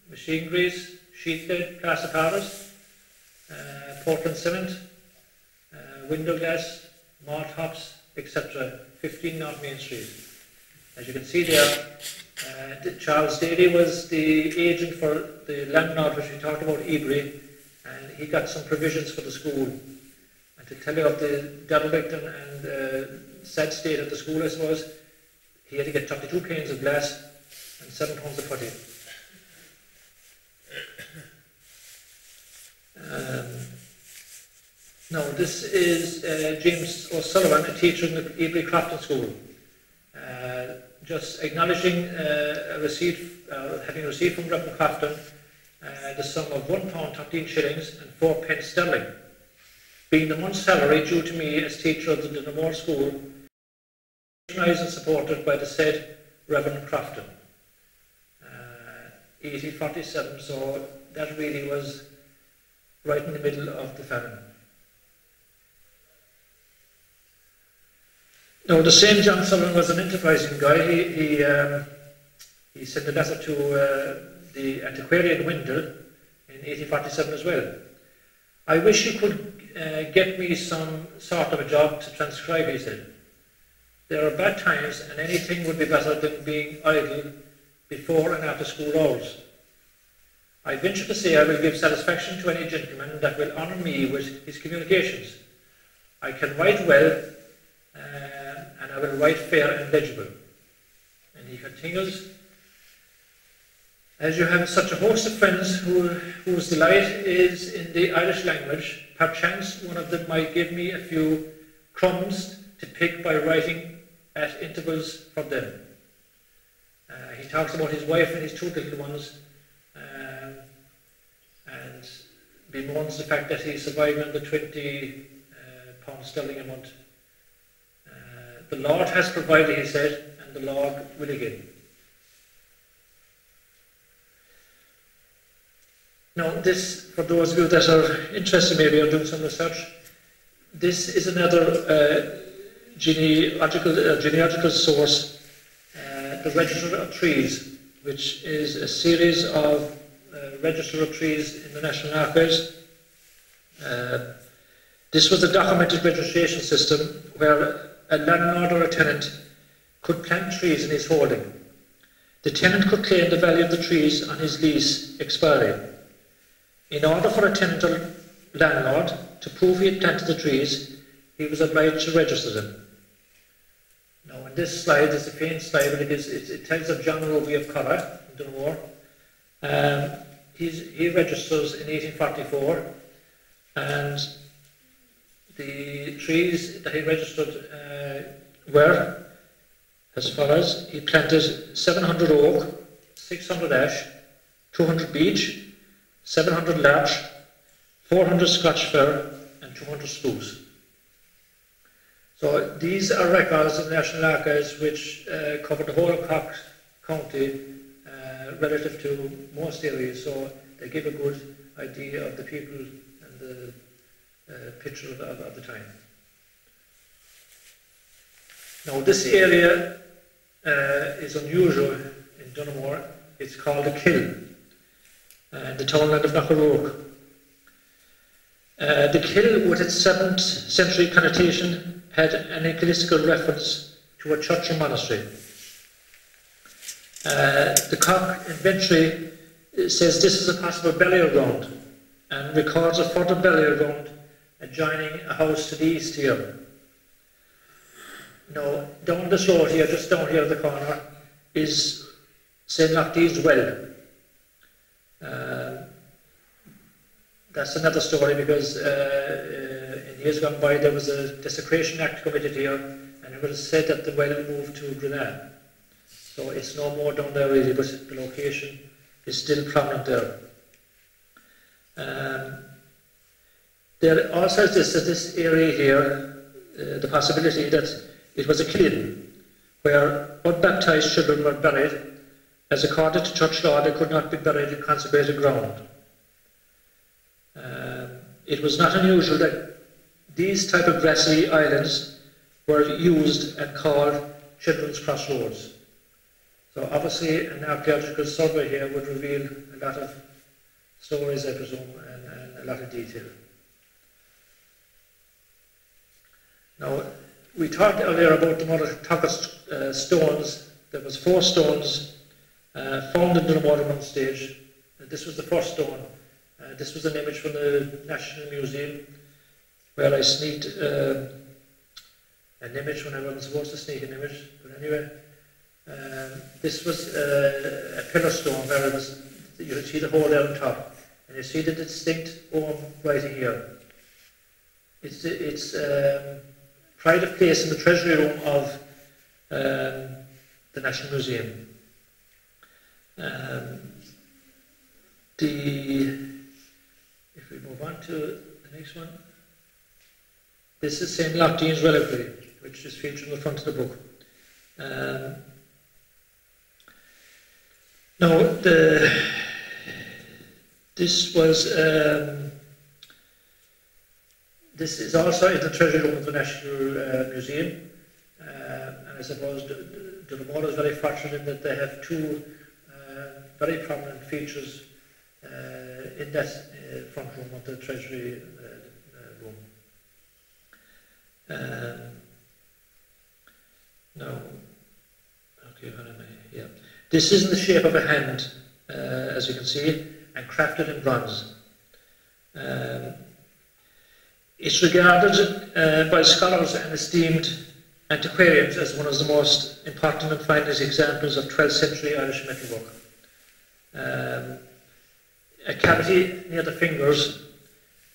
machine grease, sheet lead, plaster uh, Portland cement, uh, window glass, malt hops, etc. 15 North Main Street. As you can see there, uh, Charles Daly was the agent for the landlord which we talked about, Ebury, and he got some provisions for the school. And to tell you of the dereliction and uh, sad state of the school, I suppose, he had to get 22 panes of glass and 7 pounds of putty. Um, now, this is uh, James O'Sullivan, a teacher in the Ebury Crafton School. Uh, just acknowledging uh, a receipt, uh, having received from Reverend Crafton uh, the sum of £1 13 shillings and 4 pence sterling, being the month's salary due to me as teacher of the Donoughmore School, recognised and supported by the said Reverend Crafton. Uh, 1847, so that really was right in the middle of the famine. Now, the same John Sullivan was an enterprising guy. He, he, um, he sent a letter to uh, the antiquarian Windele in 1847 as well. I wish you could uh, get me some sort of a job to transcribe, he said. There are bad times and anything would be better than being idle before and after school hours. I venture to say I will give satisfaction to any gentleman that will honour me with his communications. I can write well, uh, and I will write fair and legible. And he continues, as you have such a host of friends who, whose delight is in the Irish language, perchance one of them might give me a few crumbs to pick by writing at intervals from them. Uh, he talks about his wife and his two little ones um, and bemoans the fact that he's surviving on the 20 uh, sterling a month the Lord has provided, he said, and the Lord will again. Now, this, for those of you that are interested maybe or doing some research, this is another uh, genealogical, uh, genealogical source, uh, the Register of Trees, which is a series of uh, Register of Trees in the National Archives. Uh, this was a documented registration system where a landlord or a tenant could plant trees in his holding. The tenant could claim the value of the trees on his lease expiring. In order for a tenant or landlord to prove he had planted the trees, he was obliged to register them. Now, in this slide, it's a faint slide, but it, is, it, it tells of John Roby of Curra in Donoughmore. Um, he registers in 1844, and the trees that he registered uh, were as follows. He planted 700 oak, 600 ash, 200 beech, 700 larch, 400 Scotch fir, and 200 spruce. So these are records of the National Archives which uh, cover the whole of Cork County relative to most areas, so they give a good idea of the people and the uh, picture of, of, the time. Now this area uh, is unusual in Donoughmore. It's called a kill, uh, the townland of Knockaroke. Uh, the kill, with its 7th century connotation, had an ecclesiastical reference to a church and monastery. Uh, the Cork inventory says this is a possible burial ground and records a further burial ground adjoining a house to the east here. Now, down the road here, just down here at the corner, is St. Lochteen's Well. Uh, that's another story because uh, uh, in years gone by there was a desecration act committed here and it was said that the well moved to Grenagh. So it's no more down there really, but the location is still prominent there. Um, there also in this area here uh, the possibility that it was a kiln where unbaptized children were buried, as according to church law they could not be buried in consecrated ground. Um, it was not unusual that these type of grassy islands were used and called children's crossroads. So obviously an archaeological survey here would reveal a lot of stories, I presume, and, and a lot of detail. Now, we talked earlier about the Mother uh, stones there was four stones uh, found in the Waterman stage. This was the first stone. Uh, this was an image from the National Museum where I sneaked uh, an image when I wasn't supposed to sneak an image. But anyway, this was uh, a pillar stone where was, you could see the hole there on top. And you see the distinct Ogham writing here. It's, it's um, pride of place in the treasury room of um, the National Museum. Um, the, if we move on to the next one, this is St. Lochdean's Reliquary, which is featured on the front of the book. Um, now, the, this was um, this is also in the treasure room of the National uh, Museum, uh, and I suppose Donoughmore is very fortunate that they have two uh, very prominent features uh, in that uh, front room of the Treasury uh, room. Um, no, okay, what am I? Yeah, this is in the shape of a hand, as you can see, and crafted in bronze. Um, it's regarded uh, by scholars and esteemed antiquarians as one of the most important and finest examples of 12th century Irish metalwork. Um, a cavity near the fingers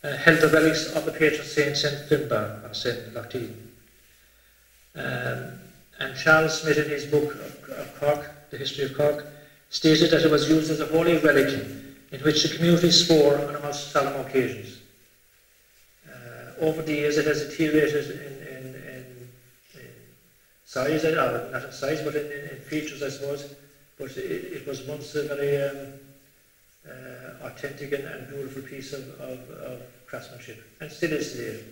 uh, held the relics of the patron saint St. Finbar or St. Lochdean. Um, and Charles Smith in his book of, of Cork, The History of Cork, stated that it was used as a holy relic in which the community swore on the most solemn occasions. Uh, over the years it has deteriorated in, in, in, in size, uh, not in size, but in, in, in features, I suppose. But it, it was once a very um, uh, authentic and, and beautiful piece of, of, of craftsmanship, and still is today.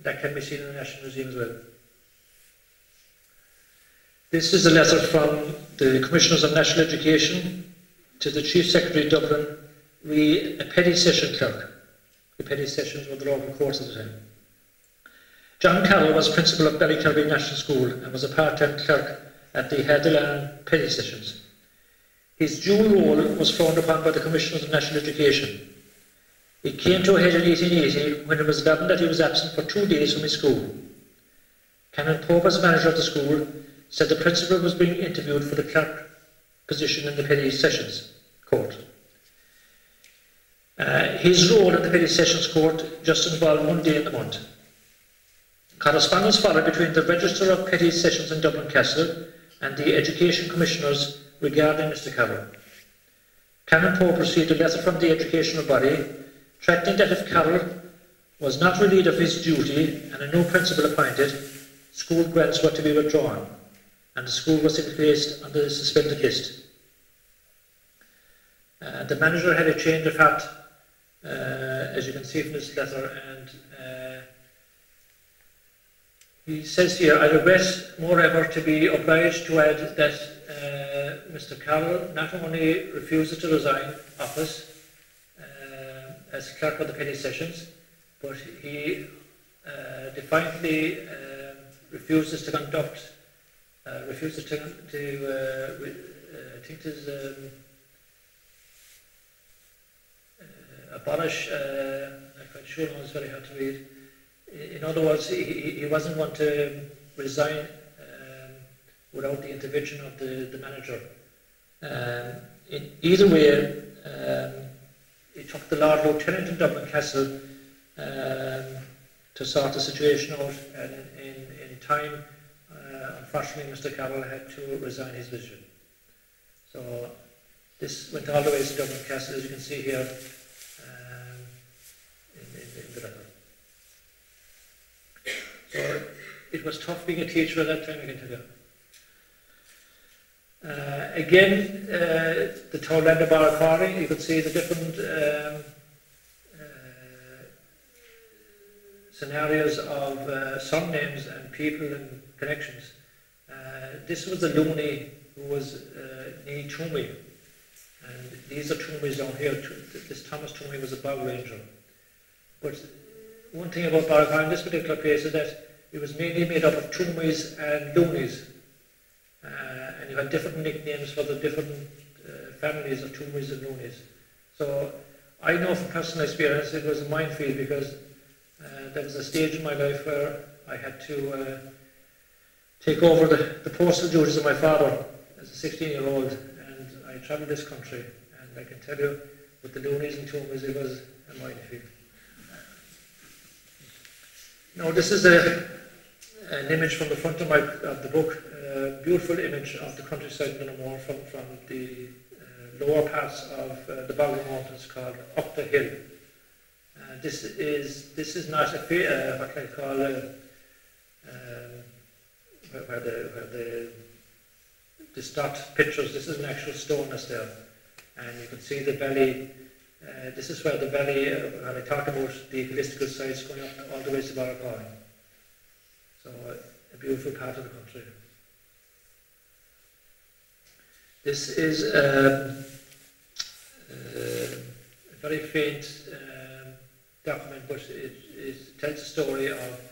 That can be seen in the National Museum as well. This is a letter from the Commissioners of National Education to the Chief Secretary of Dublin, re a petty session clerk. The petty sessions were the local courts at the time. John Carroll was principal of Ballykirby National School and was a part-time clerk at the Hadelan Petty Sessions. His dual role was frowned upon by the Commissioners of National Education. It came to a head in 1880 when it was learned that he was absent for two days from his school. Canon Pope, as manager of the school, said the principal was being interviewed for the clerk position in the Petty Sessions Court. Uh, his role in the Petty Sessions Court just involved one day in the month. Correspondence followed between the Register of Petty Sessions in Dublin Castle and the Education Commissioners regarding Mr Carroll. Canon Pope received a letter from the educational body threatening that if Carroll was not relieved of his duty and a new principal appointed, school grants were to be withdrawn and the school was placed on the suspended list. Uh, the manager had a change of heart, uh, as you can see from this letter, and uh, he says here, I regret moreover to be obliged to add that uh, Mr. Carroll not only refused to resign office uh, as clerk of the petty sessions, but he uh, defiantly refuses to conduct, uh, refuses to, to uh, re, uh, it is um, uh, abolish, uh, I'm quite sure it's very hard to read, in other words, he, he wasn't one to resign um, without the intervention of the, the manager. Um, in either way, um, he took the Lord Lieutenant in Dublin Castle um, to sort the situation out, and in, in, in time, unfortunately, Mr. Carroll had to resign his position. So this went all the way to Dublin Castle, as you can see here um, in, in, in the record. So it was tough being a teacher at that time, I can tell you. Uh, again, uh, the Townland of Barraquari, you could see the different um, uh, scenarios of uh, surnames and people and connections. This was the Looney who was uh, Ní Toomey, and these are Toomeys down here. This Thomas Toomey was a bog ranger. But one thing about Barraquari in this particular place is that it was mainly made up of Toomeys and Loonies. Uh, and and you had different nicknames for the different uh, families of Toomey's and Loonies. So I know from personal experience it was a minefield because uh, there was a stage in my life where I had to uh, take over the, the postal duties of my father as a 16 year old and I travelled this country and I can tell you with the Loonies and Toomeys it was a minefield. Now this is a, an image from the front of, my, of the book, a beautiful image of the countryside in Donoughmore from, from the uh, lower parts of uh, the Ballon Mountains called Up the Hill. Uh, this is this is not a uh, what I call a, um, where, the where the stock pictures. This is an actual stone that's there, and you can see the valley. Uh, this is where the valley, uh, when I talk about the ecological sites going up all the way to Barracoy. So uh, a beautiful part of the country. This is um, uh, a very faint um, document, but it, it, tells the story of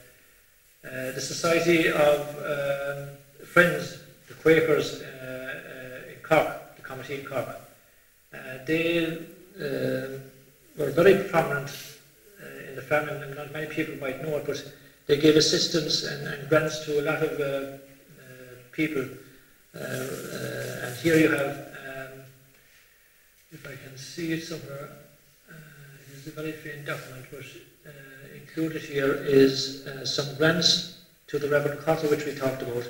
uh, the Society of um, Friends, the Quakers uh, uh, in Cork, the committee in Cork. Uh, they uh, were very prominent in the family, and not many people might know it, but they gave assistance and, and grants to a lot of people and here you have, um, if I can see it somewhere, here's a very faint document, but included here is some grants to the Reverend Cotter, which we talked about.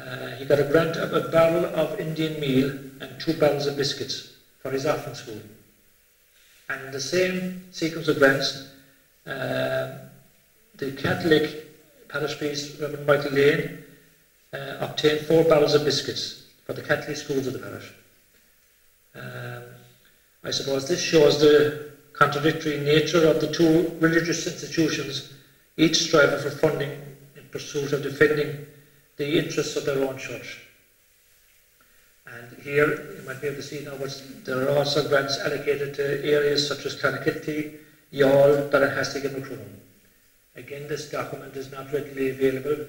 Uh, he got a grant of a barrel of Indian meal and two barrels of biscuits for his orphan school. And in the same sequence of grants, uh, the Catholic parish priest, Reverend Michael Lane, uh, obtained four barrels of biscuits for the Catholic schools of the parish. Um, I suppose this shows the contradictory nature of the two religious institutions, each striving for funding in pursuit of defending the interests of their own church. And here, you might be able to see now, there are also grants allocated to areas such as Clonakilty, Youghal, Ballinhassig and. Again, this document is not readily available,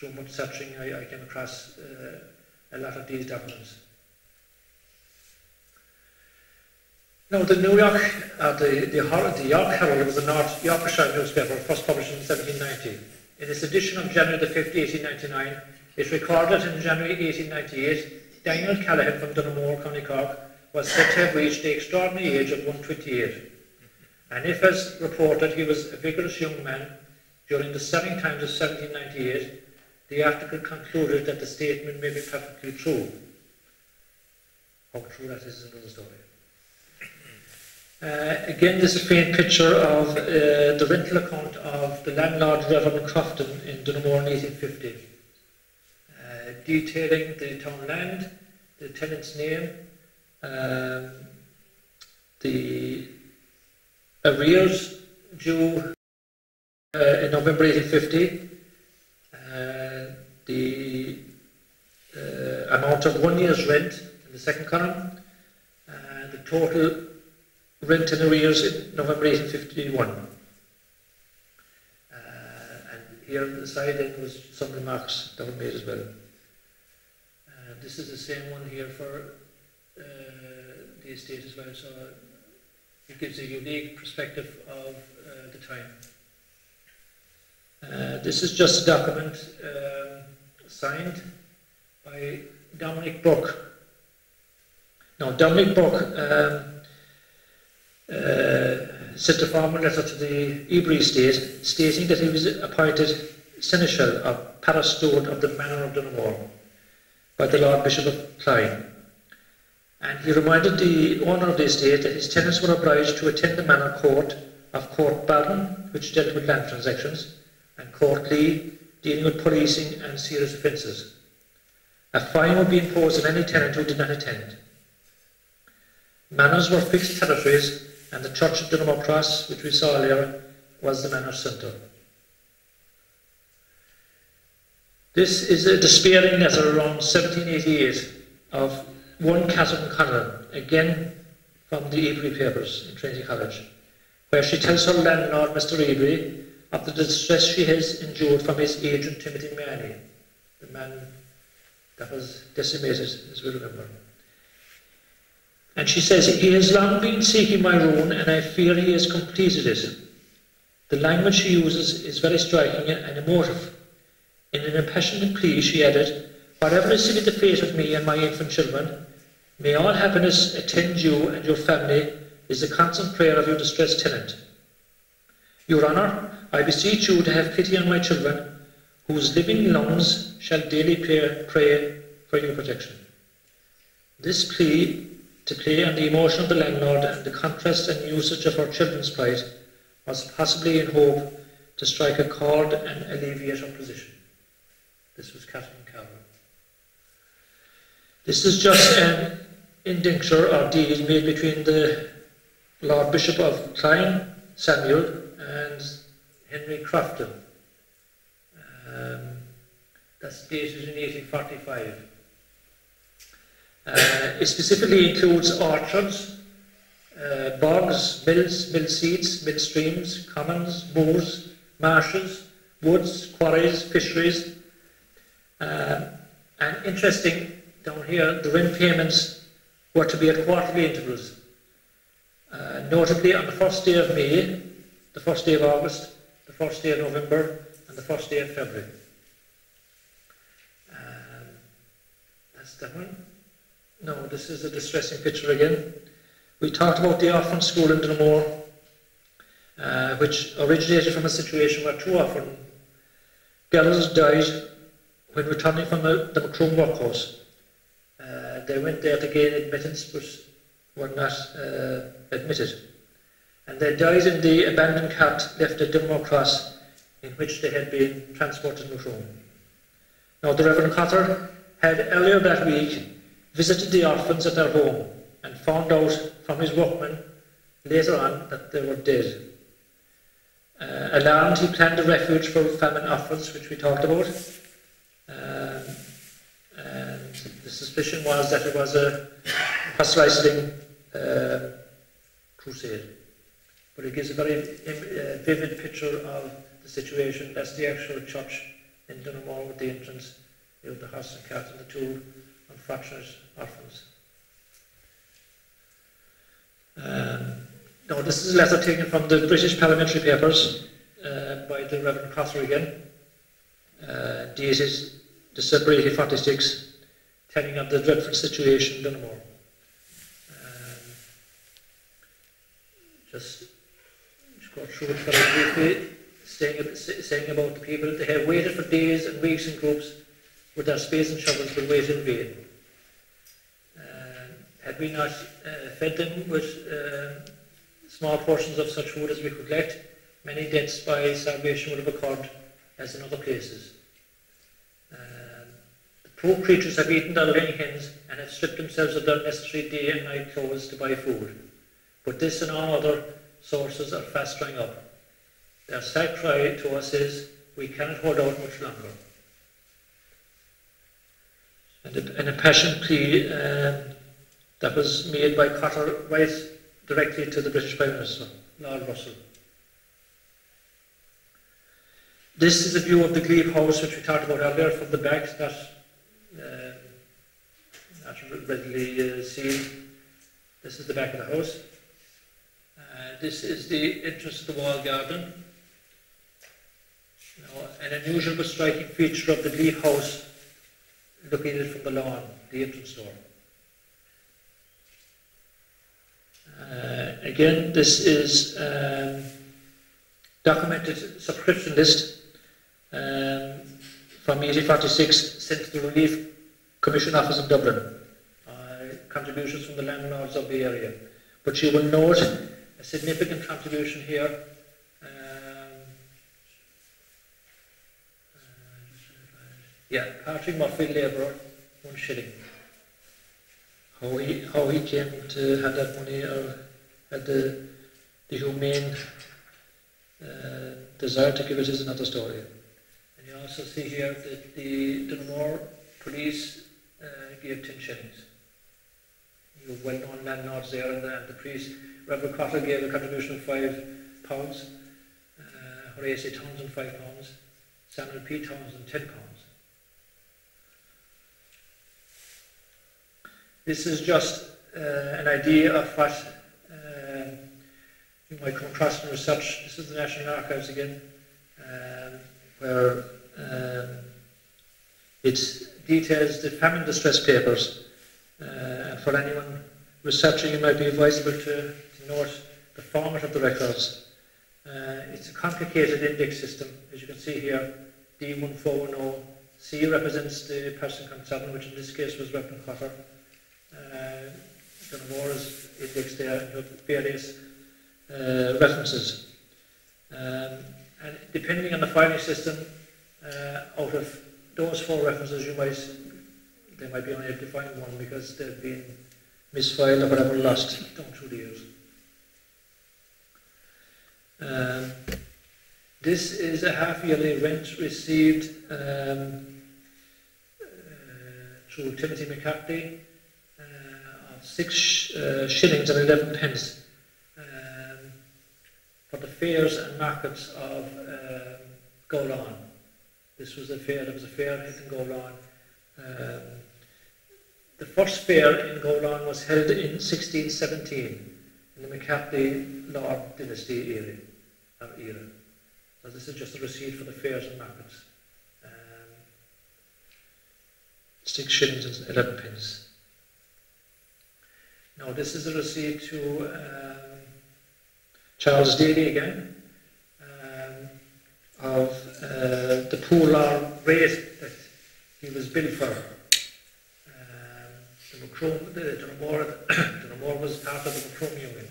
through much searching, I, I came across uh, a lot of these documents. Now, the New York, uh, the, the, the York Herald was a North Yorkshire newspaper, first published in 1790. In its edition of January the 5th, 1899, it recorded in January 1898 Daniel Callaghan from Donoughmore, County Cork, was said to have reached the extraordinary age of 128. And if, as reported, he was a vigorous young man during the selling times of 1798, the article concluded that the statement may be perfectly true. How true that is is another story. Uh, again, is a faint picture of uh, the rental account of the landlord Reverend Crofton in Donoughmore in 1850, uh, detailing the town land, the tenant's name, um, the arrears due uh, in November 1850, the uh, amount of one year's rent in the second column, the total rent in arrears in November 1851. Uh, and here on the side there was some remarks that were made as well. Uh, this is the same one here for uh, the estate as well, so it gives a unique perspective of uh, the time. Uh, this is just a document um, signed by Dominic Buck. Now, Dominic Buck um, uh, sent a formal letter to the Ebury State stating that he was appointed seneschal of parish steward of the Manor of Donoughmore by the Lord Bishop of Cloyne. And he reminded the owner of the estate that his tenants were obliged to attend the manor court of Court Baron, which dealt with land transactions, and Court Leet, dealing with policing and serious offences. A fine would be imposed on any tenant who did not attend. Manors were fixed territories, and the Church of Donoughmore Cross, which we saw earlier, was the manor centre. This is a despairing letter around 1788 of one Catherine Connor, again from the Ebury papers in Trinity College, where she tells her landlord, Mr. Ebury, of the distress she has endured from his agent Timothy Mahony, the man that was decimated, as we remember. And she says, He has long been seeking my ruin, and I fear he has completed it. The language she uses is very striking and emotive. In an impassioned plea, she added, Whatever is to be the fate of me and my infant children, may all happiness attend you and your family is the constant prayer of your distressed tenant. Your Honour, I beseech you to have pity on my children, whose living lungs shall daily pray, pray for your protection. This plea to play on the emotion of the landlord and the contrast and usage of our children's plight was possibly in hope to strike a chord and alleviate our position. This was Catherine Carroll. This is just an indenture or deed made between the Lord Bishop of Cloyne, Samuel, and Henry Crofton. Um, that's dated in 1845. Uh, it specifically includes orchards, uh, bogs, mills, mill seats, mill streams, commons, moors, marshes, woods, quarries, fisheries. Uh, and interesting, down here, the rent payments were to be at quarterly intervals. Uh, notably on the first day of May, the first day of August, the first day of November, and the first day of February. Um, that's that one. No, this is a distressing picture again. We talked about the orphan school in Donoughmore, uh, which originated from a situation where too often girls died when returning from the, the Macroom workhouse. Uh, they went there to gain admittance but were not uh, admitted. And they died in the abandoned cart left at Donoughmore Cross in which they had been transported to Macroom. Now the Reverend Cotter had earlier that week visited the orphans at their home and found out from his workmen later on that they were dead. Uh, alarmed, he planned a refuge for famine orphans, which we talked about. Um, and the suspicion was that it was a proselytizing uh, crusade. But it gives a very uh, vivid picture of the situation. That's the actual church in Donoughmore with the entrance, you know, the horse and cart and the two unfortunate Um, now, this is a letter taken from the British Parliamentary Papers uh, by the Reverend Crosser again, uh, dated December 1846, telling of the dreadful situation in Donoughmore. Um, just, just go through it very briefly, saying, saying about the people, they have waited for days and weeks in groups with their spades and shovels, but waited in vain. Had we not uh, fed them with uh, small portions of such food as we could collect, many deaths by starvation would have occurred as in other places. Um, the poor creatures have eaten their laying hens and have stripped themselves of their necessary day and night clothes to buy food. But this and all other sources are fast drying up. Their sad cry to us is, we cannot hold out much longer. And a, and a passion plea um, that was made by Cotter right directly to the British Prime Minister, Lord Russell. This is a view of the Glebe House, which we talked about earlier, from the back, that uh, not readily uh, seen. This is the back of the house. Uh, this is the entrance to the wall garden. Now, an unusual but striking feature of the Glebe House, looking at it from the lawn, the entrance door. Uh, again, this is um, documented subscription list um, from 1846 sent to the Relief Commission Office in Dublin. Uh, contributions from the landlords of the area. But you will note a significant contribution here. Um, uh, yeah, Patrick Murphy, labourer, one shilling how he how he came to have that money or had the the humane uh, desire to give it is another story. And you also see here that the Donoughmore police uh, gave 10 shillings. You have well-known landlords there and the, the priest, Reverend Cotter gave a contribution of five pounds, uh, Horace Townsend five pounds, Samuel P. Townsend ten pounds. This is just uh, an idea of what um, you might come across in research. This is the National Archives again, um, where um, it details the famine distress papers. Uh, for anyone researching, it might be advisable to, to note the format of the records. Uh, it's a complicated index system, as you can see here, D1410. C represents the person concerned, which in this case was Reverend Cotter. Uh, Mora's index there, you have various uh, references. Um, and depending on the filing system, uh, out of those four references, you might they might be unable to find one because they've been misfiled or whatever lost down through the years. Um, this is a half-yearly rent received um, uh, through Timothy McCarthy six uh, shillings and eleven pence um, for the fairs and markets of um, Golan. This was a fair, there was a fair in Golan. Um, the first fair in Golan was held in 1617 in the McCarthy Lord dynasty era. era. So this is just a receipt for the fairs and markets. Um, six shillings and eleven pence. Now this is a receipt to um, Charles Daly again um, of uh, the poor law rate that he was billed for. Um, the Macroom, the Donoughmore, was part of the Macroom Union.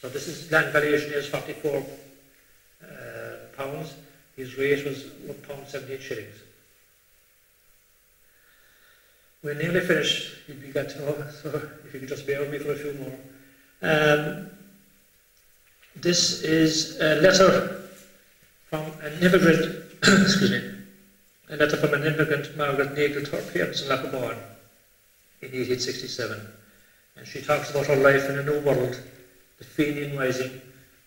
So this is land valuation is 44 pounds. His rate was one pound seventy-eight shillings. We're nearly finished. Be glad to know. So if you could just bear with me for a few more. Um, this is a letter from an immigrant. excuse me. A letter from an immigrant, Margaret Nagel, to in Lochaborn in 1867. And she talks about her life in a new world, the Fenian Rising,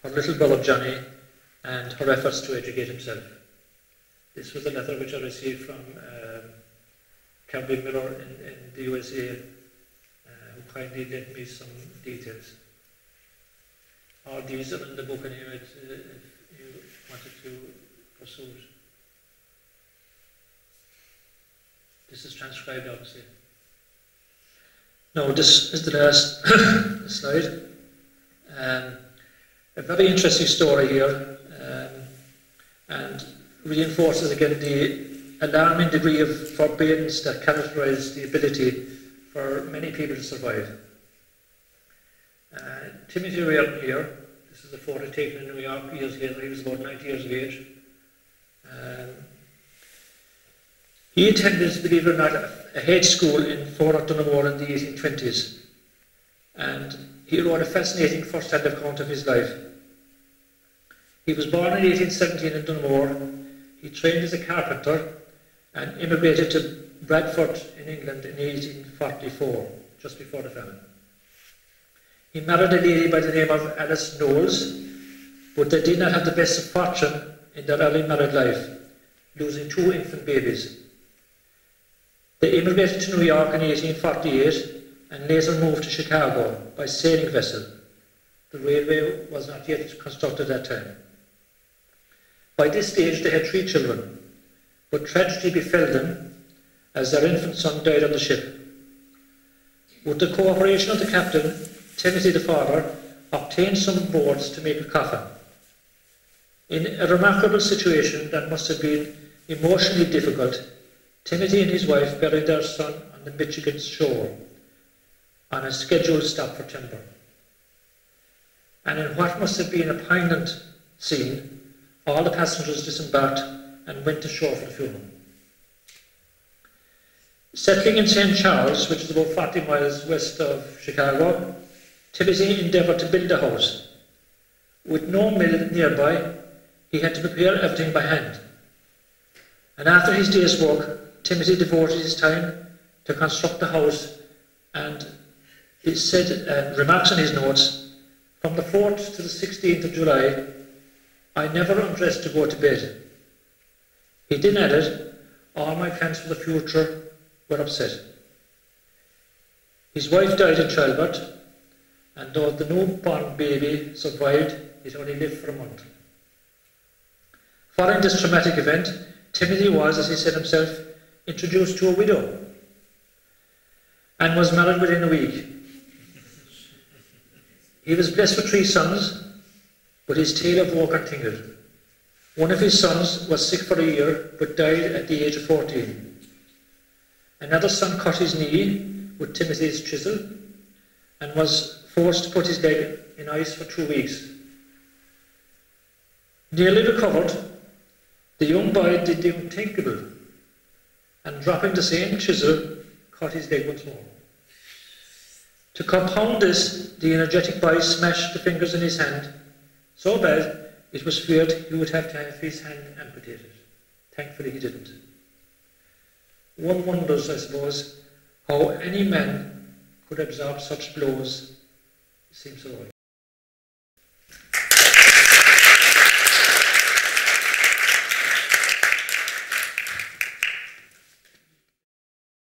her little brother Johnny, and her efforts to educate himself. This was a letter which I received from um, Campbell Miller in, in the USA, uh, who kindly lent me some details. All these are in the book anyway, uh, if you wanted to pursue it. This is transcribed, obviously. Now, this is the last slide. Um, a very interesting story here um, and reinforces again the alarming degree of forbearance that characterized the ability for many people to survive. Uh, Timothy Reardon here, this is a photo taken in New York years later, he was about 90 years of age. Um, he attended, believe it or not, a head school in Fort Donoughmore in the 1820s. And he wrote a fascinating first-hand account of his life. He was born in 1817 in Donoughmore. He trained as a carpenter and immigrated to Bradford in England in 1844, just before the famine. He married a lady by the name of Alice Knowles, but they did not have the best of fortune in their early married life, losing two infant babies. They immigrated to New York in 1848 and later moved to Chicago by sailing vessel. The railway was not yet constructed at that time. By this stage, they had three children, but tragedy befell them as their infant son died on the ship. With the cooperation of the captain, Timothy the father obtained some boards to make a coffin. In a remarkable situation that must have been emotionally difficult, Timothy and his wife buried their son on the Michigan shore on a scheduled stop for timber. And in what must have been a poignant scene, all the passengers disembarked and went ashore shore for the funeral. Settling in St. Charles, which is about 40 miles west of Chicago, Timothy endeavoured to build a house. With no mill nearby, he had to prepare everything by hand. And after his day's work, Timothy devoted his time to construct the house and he said, uh, remarks in his notes, from the 4th to the 16th of July, I never undressed to go to bed. He then added, all my plans for the future were upset. His wife died in childbirth, and though the newborn baby survived, it only lived for a month. Following this traumatic event, Timothy was, as he said himself, introduced to a widow and was married within a week. He was blessed with three sons, but his tale of woe continued. One of his sons was sick for a year, but died at the age of 14. Another son cut his knee with Timothy's chisel and was forced to put his leg in ice for two weeks. Nearly recovered, the young boy did the unthinkable and dropping the same chisel, cut his leg once more. To compound this, the energetic boy smashed the fingers in his hand so bad it was feared he would have to have his hand amputated. Thankfully, he didn't. One wonders, I suppose, how any man could absorb such blows. It seems heroic.